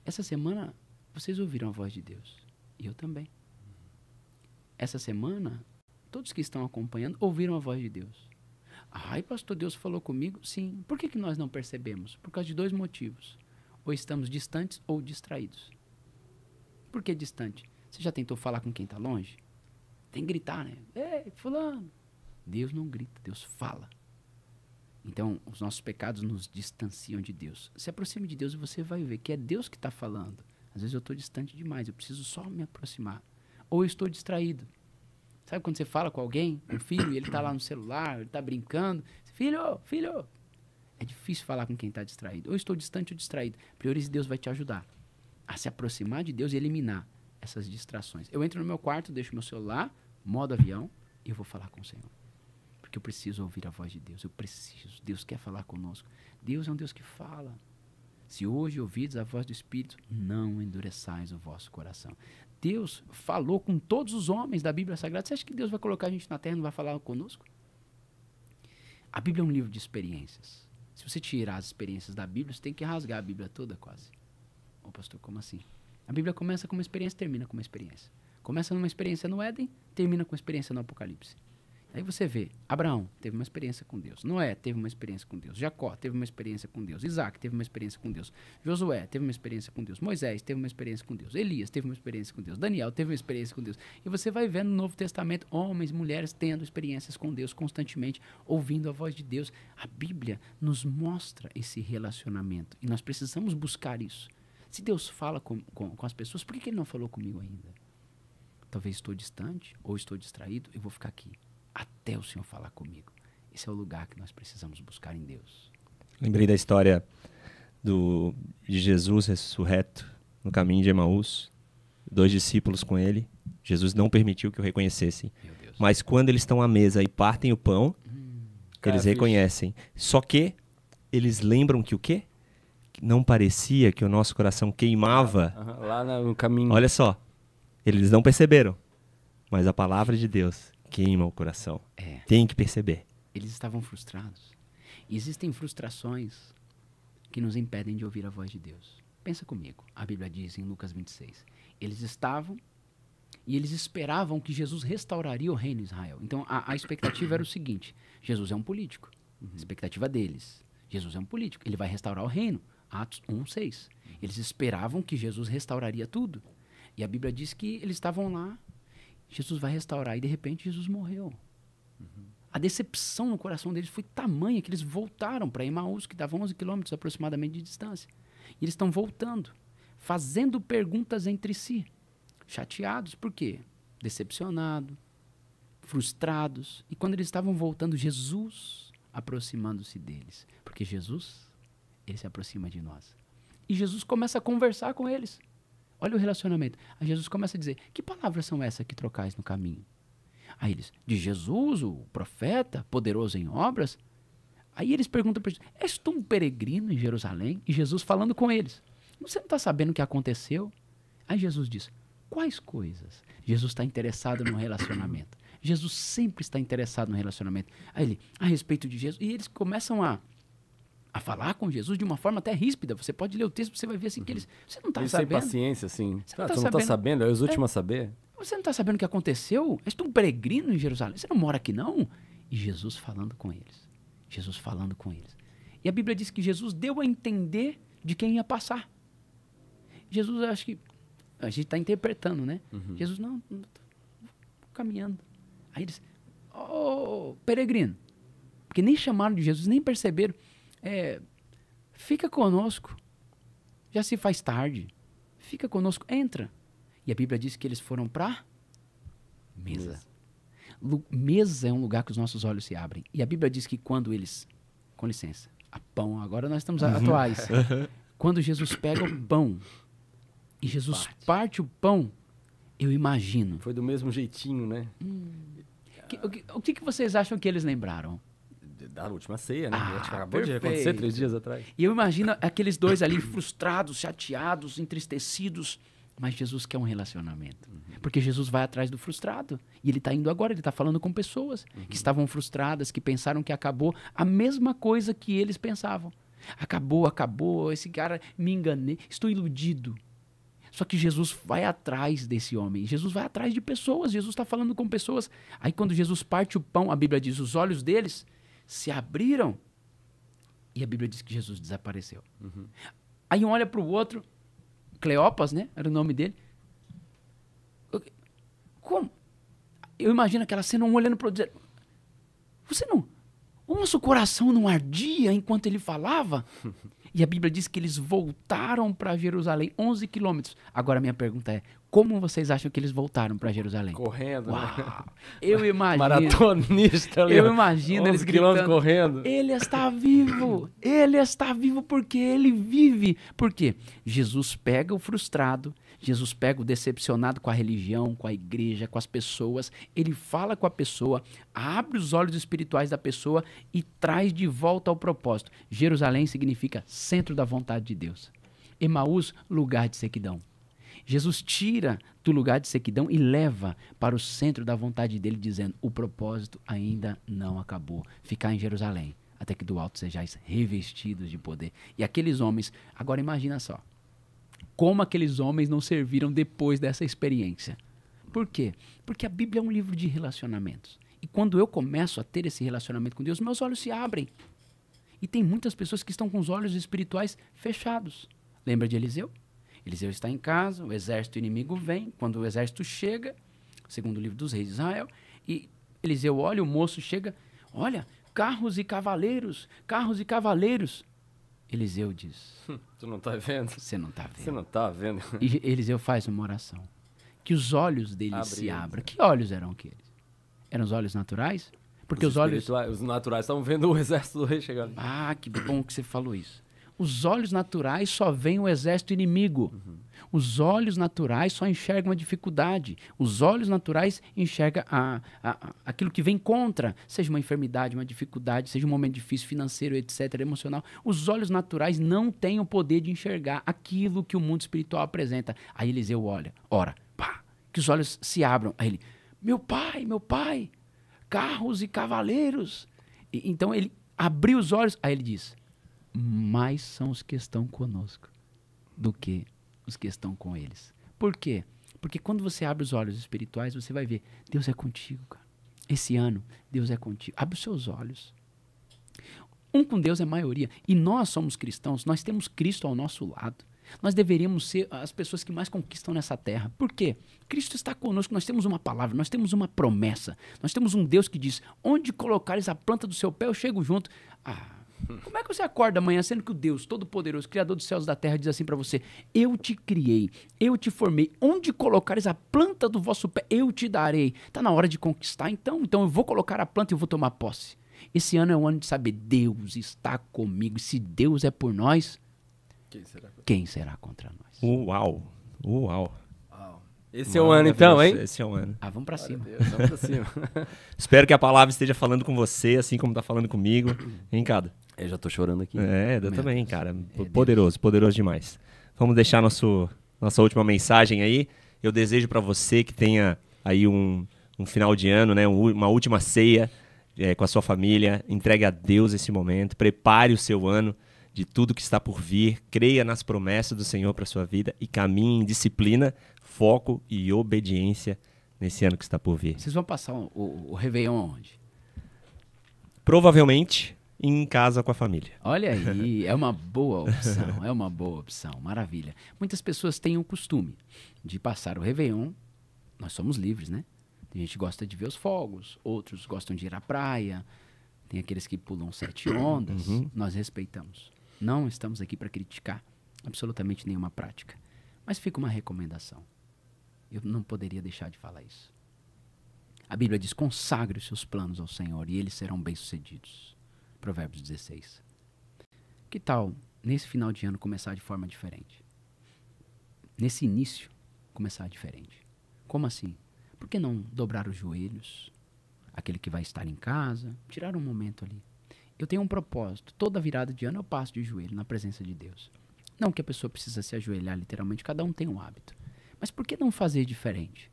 Essa semana vocês ouviram a voz de Deus. E eu também. Essa semana, todos que estão acompanhando ouviram a voz de Deus. Ai, pastor, Deus falou comigo? Sim. Por que, que nós não percebemos? Por causa de dois motivos. Ou estamos distantes ou distraídos. Por que distante? Você já tentou falar com quem está longe? Tem que gritar, né? Ei, fulano. Deus não grita, Deus fala. Então, os nossos pecados nos distanciam de Deus. Se aproxime de Deus e você vai ver que é Deus que está falando. Às vezes eu estou distante demais, eu preciso só me aproximar. Ou eu estou distraído. Sabe quando você fala com alguém, um filho, e ele está lá no celular, ele está brincando. Filho, filho. É difícil falar com quem está distraído. Ou estou distante ou distraído. Priorize Deus vai te ajudar a se aproximar de Deus e eliminar essas distrações. Eu entro no meu quarto, deixo meu celular, modo avião, e eu vou falar com o Senhor. Porque eu preciso ouvir a voz de Deus. Eu preciso. Deus quer falar conosco. Deus é um Deus que fala. Se hoje ouvides a voz do Espírito, não endureçais o vosso coração. Deus falou com todos os homens da Bíblia Sagrada. Você acha que Deus vai colocar a gente na terra e não vai falar conosco? A Bíblia é um livro de experiências. Se você tirar as experiências da Bíblia, você tem que rasgar a Bíblia toda quase. Ô pastor, como assim? A Bíblia começa com uma experiência, termina com uma experiência. Começa numa experiência no Éden, termina com uma experiência no Apocalipse. Aí você vê, Abraão teve uma experiência com Deus, Noé teve uma experiência com Deus, Jacó teve uma experiência com Deus, Isaac teve uma experiência com Deus, Josué teve uma experiência com Deus, Moisés teve uma experiência com Deus, Elias teve uma experiência com Deus, Daniel teve uma experiência com Deus. E você vai vendo no Novo Testamento homens e mulheres tendo experiências com Deus constantemente, ouvindo a voz de Deus. A Bíblia nos mostra esse relacionamento e nós precisamos buscar isso. Se Deus fala com, com, com as pessoas, por que ele não falou comigo ainda? Talvez estou distante ou estou distraído, eu vou ficar aqui até o Senhor falar comigo. Esse é o lugar que nós precisamos buscar em Deus. Lembrei da história do, de Jesus ressurreto no caminho de Emaús, dois discípulos com ele. Jesus não permitiu que o reconhecessem. Mas quando eles estão à mesa e partem o pão, hum, eles reconhecem. Só que eles lembram que o quê? Não parecia que o nosso coração queimava. Lá no caminho. Olha só. Eles não perceberam. Mas a palavra de Deus queima o coração. É. Tem que perceber. Eles estavam frustrados. Existem frustrações que nos impedem de ouvir a voz de Deus. Pensa comigo. A Bíblia diz em Lucas 26. Eles estavam e eles esperavam que Jesus restauraria o reino de Israel. Então a, a expectativa era o seguinte: Jesus é um político. Uhum. Expectativa deles. Jesus é um político. Ele vai restaurar o reino. Atos 1, 6. Eles esperavam que Jesus restauraria tudo. E a Bíblia diz que eles estavam lá Jesus vai restaurar. E de repente Jesus morreu. A decepção no coração deles foi tamanha que eles voltaram para Emaús, que dava 11 quilômetros aproximadamente de distância. E eles estão voltando, fazendo perguntas entre si, chateados, por quê? Decepcionados, frustrados. E quando eles estavam voltando, Jesus aproximando-se deles. Porque Jesus, ele se aproxima de nós. E Jesus começa a conversar com eles. Olha o relacionamento. Aí Jesus começa a dizer: Que palavras são essas que trocais no caminho? Aí eles: De Jesus, o profeta, poderoso em obras. Aí eles perguntam para Jesus: És tu um peregrino em Jerusalém? E Jesus falando com eles: Você não está sabendo o que aconteceu? Aí Jesus diz: Quais coisas? Jesus está interessado no relacionamento. Jesus sempre está interessado no relacionamento. Aí ele, a respeito de Jesus, e eles começam a, a falar com Jesus de uma forma até ríspida. Você pode ler o texto, você vai ver assim que eles. Você não está Eles sem sabendo? paciência, assim. Você não ah, tá tá sabendo? sabendo? É os últimos a saber? Você não está sabendo o que aconteceu? És um peregrino em Jerusalém? Você não mora aqui, não? E Jesus falando com eles. Jesus falando com eles. E a Bíblia diz que Jesus deu a entender de quem ia passar. Jesus, eu acho que. A gente está interpretando, né? Jesus, não, não caminhando. Aí eles. Ô, peregrino. Porque nem chamaram de Jesus, nem perceberam. É, fica conosco. Já se faz tarde. Fica conosco, entra. E a Bíblia diz que eles foram para mesa. Lu- mesa é um lugar que os nossos olhos se abrem. E a Bíblia diz que quando eles. Com licença. A pão, agora nós estamos atuais. quando Jesus pega o pão e Jesus parte. o pão, eu imagino. Foi do mesmo jeitinho, né? Que- o, que, o que que vocês acham que eles lembraram? Da última ceia, né? Ah, acabou de perfeito. acontecer três dias atrás. E eu imagino aqueles dois ali frustrados, chateados, entristecidos. Mas Jesus quer um relacionamento. Porque Jesus vai atrás do frustrado. E ele está indo agora, ele está falando com pessoas que estavam frustradas, que pensaram que acabou a mesma coisa que eles pensavam. Acabou, acabou, esse cara me enganei, estou iludido. Só que Jesus vai atrás desse homem. Jesus vai atrás de pessoas. Jesus está falando com pessoas. Aí quando Jesus parte o pão, a Bíblia diz, os olhos deles se abriram. E a Bíblia diz que Jesus desapareceu. Aí um olha para o outro, Cleopas, né? Era o nome dele. Como? Eu imagino aquela cena, um olhando para o outro, você não... O nosso coração não ardia enquanto ele falava? E a Bíblia diz que eles voltaram para Jerusalém, 11 quilômetros. Agora, minha pergunta é, como vocês acham que eles voltaram para Jerusalém? Correndo, né? Uau! Eu imagino... Maratonista ali. Eu imagino 11 eles gritando. correndo. Ele está vivo. Ele está vivo porque ele vive. Por quê? Jesus pega o frustrado, Jesus pega o decepcionado com a religião, com a igreja, com as pessoas. Ele fala com a pessoa, abre os olhos espirituais da pessoa e traz de volta ao propósito. Jerusalém significa centro da vontade de Deus. Emaús, lugar de sequidão. Jesus tira do lugar de sequidão e leva para o centro da vontade dele, dizendo: o propósito ainda não acabou. Ficar em Jerusalém, até que do alto sejais revestidos de poder. E aqueles homens, agora imagina só, como aqueles homens não serviram depois dessa experiência. Por quê? Porque a Bíblia é um livro de relacionamentos. E quando eu começo a ter esse relacionamento com Deus, meus olhos se abrem. E tem muitas pessoas que estão com os olhos espirituais fechados. Lembra de Eliseu? Eliseu está em casa, o exército inimigo vem. Quando o exército chega, segundo o livro dos reis de Israel, e Eliseu olha, o moço chega, olha, carros e cavaleiros, carros e cavaleiros. Eliseu diz: Tu não tá vendo? Você não está Você vendo. não tá vendo? E Eliseu faz uma oração. Que os olhos dele Abre se abram. Que olhos eram aqueles? Eram os olhos naturais? Porque os, olhos. espirituais- Os naturais estavam vendo o exército do rei chegar ali. Ah, que bom que você falou isso. Os olhos naturais só veem o exército inimigo. Os olhos naturais só enxergam a dificuldade. Os olhos naturais enxergam a, a- a- aquilo que vem contra, seja uma enfermidade, uma dificuldade, seja um momento difícil financeiro, etc., emocional. Os olhos naturais não têm o poder de enxergar aquilo que o mundo espiritual apresenta. Aí Eliseu olha, ora, pá, que os olhos se abram. Aí ele, meu pai, meu pai, carros e cavaleiros. E- então ele abriu os olhos, aí ele diz: mais são os que estão conosco do que que estão com eles. Por quê? Porque quando você abre os olhos espirituais, você vai ver, Deus é contigo, cara. Esse ano, Deus é contigo. Abre os seus olhos. Um com Deus é maioria. E nós somos cristãos, nós temos Cristo ao nosso lado. Nós deveríamos ser as pessoas que mais conquistam nessa terra. Por quê? Cristo está conosco, nós temos uma palavra, nós temos uma promessa. Nós temos um Deus que diz: onde colocares a planta do seu pé, eu chego junto. Ah, como é que você acorda amanhã sendo que o Deus Todo-Poderoso, Criador dos céus e da terra, diz assim para você: Eu te criei, eu te formei. Onde colocares a planta do vosso pé, eu te darei. Está na hora de conquistar, então. Então eu vou colocar a planta e eu vou tomar posse. Esse ano é o ano de saber: Deus está comigo. E se Deus é por nós, Quem será? quem será contra nós? Uau! Uau! Esse é o ano então, hein? Esse é o ano. Ah, vamos para cima. Deus, vamos pra cima. Espero que a palavra esteja falando com você, assim como está falando comigo. Hein, Cada? Eu já tô chorando aqui. É, eu também, cara. É poderoso, poderoso demais. Vamos deixar nosso, nossa última mensagem aí. Eu desejo para você que tenha aí um, um final de ano, né? um- uma última ceia é, com a sua família. Entregue a Deus esse momento. Prepare o seu ano de tudo que está por vir. Creia nas promessas do Senhor para sua vida e caminhe em disciplina, foco e obediência nesse ano que está por vir. Vocês vão passar o, o, o Réveillon onde? Provavelmente em casa com a família. Olha aí, é uma boa opção, é uma boa opção, maravilha. Muitas pessoas têm o costume de passar o Réveillon, nós somos livres, né? Tem gente que gosta de ver os fogos, outros gostam de ir à praia, tem aqueles que pulam sete ondas, nós respeitamos. Não estamos aqui para criticar absolutamente nenhuma prática, mas fica uma recomendação. Eu não poderia deixar de falar isso. A Bíblia diz: consagre os seus planos ao Senhor e eles serão bem-sucedidos. Provérbios 16. Que tal, nesse final de ano, começar de forma diferente? Nesse início, começar diferente. Como assim? Por que não dobrar os joelhos? Aquele que vai estar em casa, tirar um momento ali. Eu tenho um propósito. Toda virada de ano eu passo de joelho na presença de Deus. Não que a pessoa precisa se ajoelhar literalmente, cada um tem um hábito. Mas por que não fazer diferente?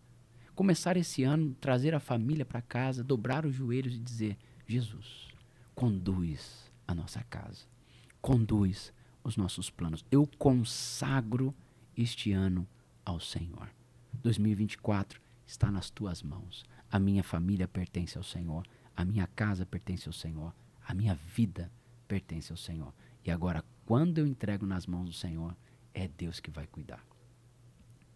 Começar esse ano, trazer a família para casa, dobrar os joelhos e dizer: Jesus, conduz a nossa casa, conduz os nossos planos. Eu consagro este ano ao Senhor. 2024 está nas tuas mãos. A minha família pertence ao Senhor, a minha casa pertence ao Senhor, a minha vida pertence ao Senhor. E agora, quando eu entrego nas mãos do Senhor, é Deus que vai cuidar.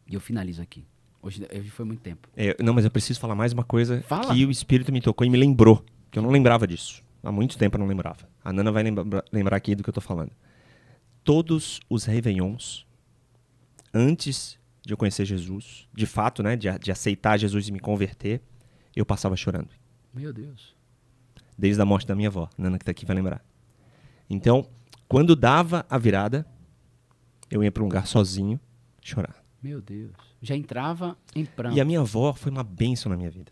E eu finalizo aqui. Hoje, hoje foi muito tempo. É, não, mas eu preciso falar mais uma coisa Fala. que o Espírito me tocou e me lembrou, que eu não lembrava disso. Há muito tempo eu não lembrava. A Nana vai lembra- lembrar aqui do que eu tô falando. Todos os Réveillons, antes de eu conhecer Jesus, de fato, né, de, de aceitar Jesus e me converter, eu passava chorando. Meu Deus. Desde a morte da minha avó, Nana que tá aqui vai lembrar. Então, quando dava a virada, eu ia para um lugar sozinho chorar. Meu Deus. Já entrava em pranto. E a minha avó foi uma bênção na minha vida.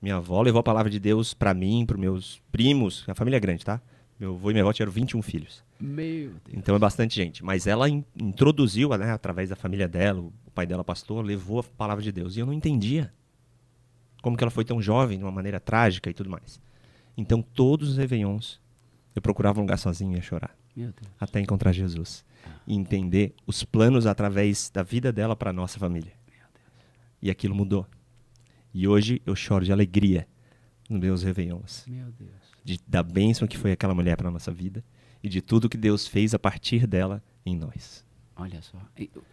Minha avó levou a palavra de Deus pra mim, pros meus primos, a família é grande, tá? Meu avô e minha avó tiveram 21 filhos. Meu Deus. Então é bastante gente. Mas ela in- introduziu, né, através da família dela, o pai dela pastor, levou a palavra de Deus. E eu não entendia como que ela foi tão jovem, de uma maneira trágica e tudo mais. Então todos os Réveillons eu procurava um lugar sozinho e ia chorar até encontrar Jesus e entender os planos através da vida dela para nossa família. E aquilo mudou. E hoje eu choro de alegria nos meus réveillons, Meu Deus. de, da bênção que foi aquela mulher para nossa vida e de tudo que Deus fez a partir dela em nós. Olha só.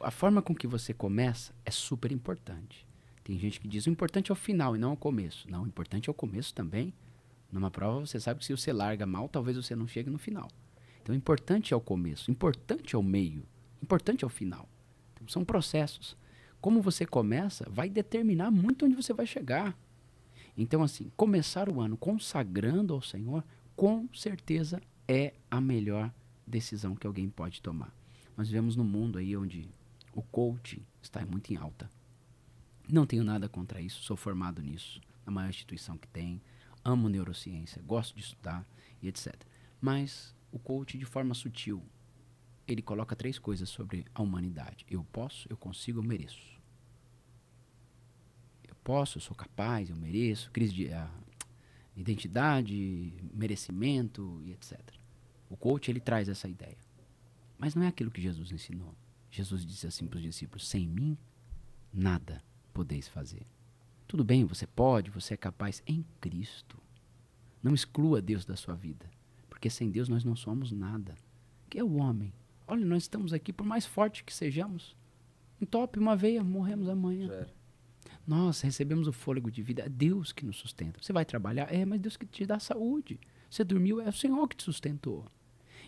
A forma com que você começa é super importante. Tem gente que diz o importante é o final e não o começo. Não, o importante é o começo também. Numa prova, você sabe que se você larga mal, talvez você não chegue no final. Então, o importante é o começo, o importante é o meio, o importante é o final. Então, são processos. Como você começa vai determinar muito onde você vai chegar. Então, assim, começar o ano consagrando ao Senhor, com certeza é a melhor decisão que alguém pode tomar. Nós vivemos num mundo aí onde o coaching está muito em alta. Não tenho nada contra isso, sou formado nisso, na maior instituição que tem, amo neurociência, gosto de estudar e etc. Mas o coach, de forma sutil, ele coloca três coisas sobre a humanidade: eu posso, eu consigo, eu mereço. Posso, eu sou capaz, eu mereço, crise de ah, identidade, merecimento e etc. O coach ele traz essa ideia. Mas não é aquilo que Jesus ensinou. Jesus disse assim para os discípulos: sem mim, nada podeis fazer. Tudo bem, você pode, você é capaz em Cristo. Não exclua Deus da sua vida, porque sem Deus nós não somos nada. Que é o homem? Olha, nós estamos aqui, por mais forte que sejamos, entope uma veia, morremos amanhã. Era. Nós recebemos o fôlego de vida, é Deus que nos sustenta. Você vai trabalhar, é, mas Deus que te dá saúde. Você dormiu, é o Senhor que te sustentou.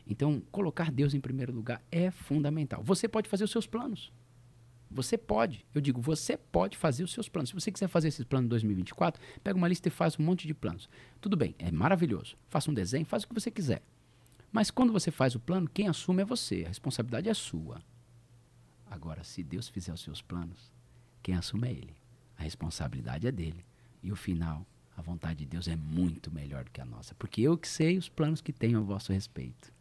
Então, colocar Deus em primeiro lugar é fundamental. Você pode fazer os seus planos. Você pode, eu digo, você pode fazer os seus planos. Se você quiser fazer esses planos em 2024, pega uma lista e faz um monte de planos. Tudo bem, é maravilhoso. Faça um desenho, faz o que você quiser. Mas quando você faz o plano, quem assume é você, a responsabilidade é sua. Agora, se Deus fizer os seus planos, quem assume é Ele. A responsabilidade é dele. E o final, a vontade de Deus é muito melhor do que a nossa. Porque eu que sei os planos que tenho a vosso respeito.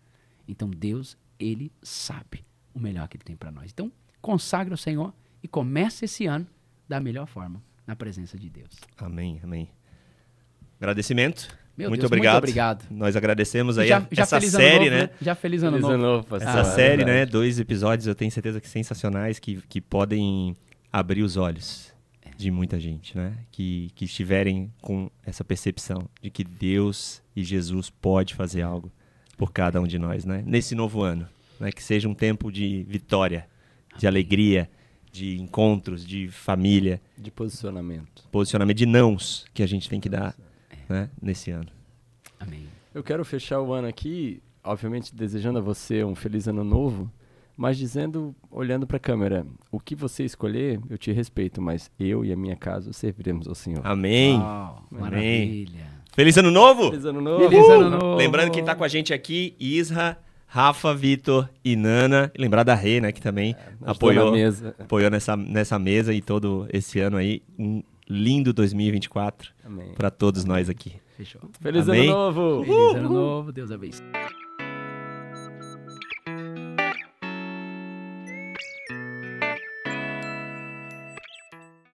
Então Deus, Ele sabe o melhor que Ele tem para nós. Então, consagre ao Senhor e comece esse ano da melhor forma, na presença de Deus. Amém, amém. Agradecimento. Meu muito Deus, obrigado. muito obrigado. Nós agradecemos aí já, já essa feliz ano série, novo, né? Já feliz ano Feliz novo. ano novo, pastor. Essa Ah, série, né? verdade. Dois episódios, eu tenho certeza que sensacionais, que, que podem abrir os olhos de muita gente, né? Que, que estiverem com essa percepção de que Deus e Jesus pode fazer algo por cada um de nós, né? Nesse novo ano, né? Que seja um tempo de vitória, de alegria, de encontros, de família, De posicionamento. posicionamento de nãos que a gente tem que dar, né? Nesse ano. Amém. Eu quero fechar o ano aqui, obviamente desejando a você um feliz ano novo, mas dizendo, olhando para a câmera, o que você escolher, eu te respeito, mas eu e a minha casa serviremos ao Senhor. Amém. Uau, Amém. maravilha. Feliz ano novo! Feliz ano novo! Feliz ano novo. Lembrando que tá com a gente aqui, Isra, Rafa, Vitor e Nana. E lembrar da Rê, né, que também Nós apoiou, estamos na mesa. apoiou nessa, nessa mesa e todo esse ano aí. Um lindo 2024 Amém. para todos nós aqui. Fechou. Feliz Amém. ano novo! Feliz ano novo. Deus abençoe.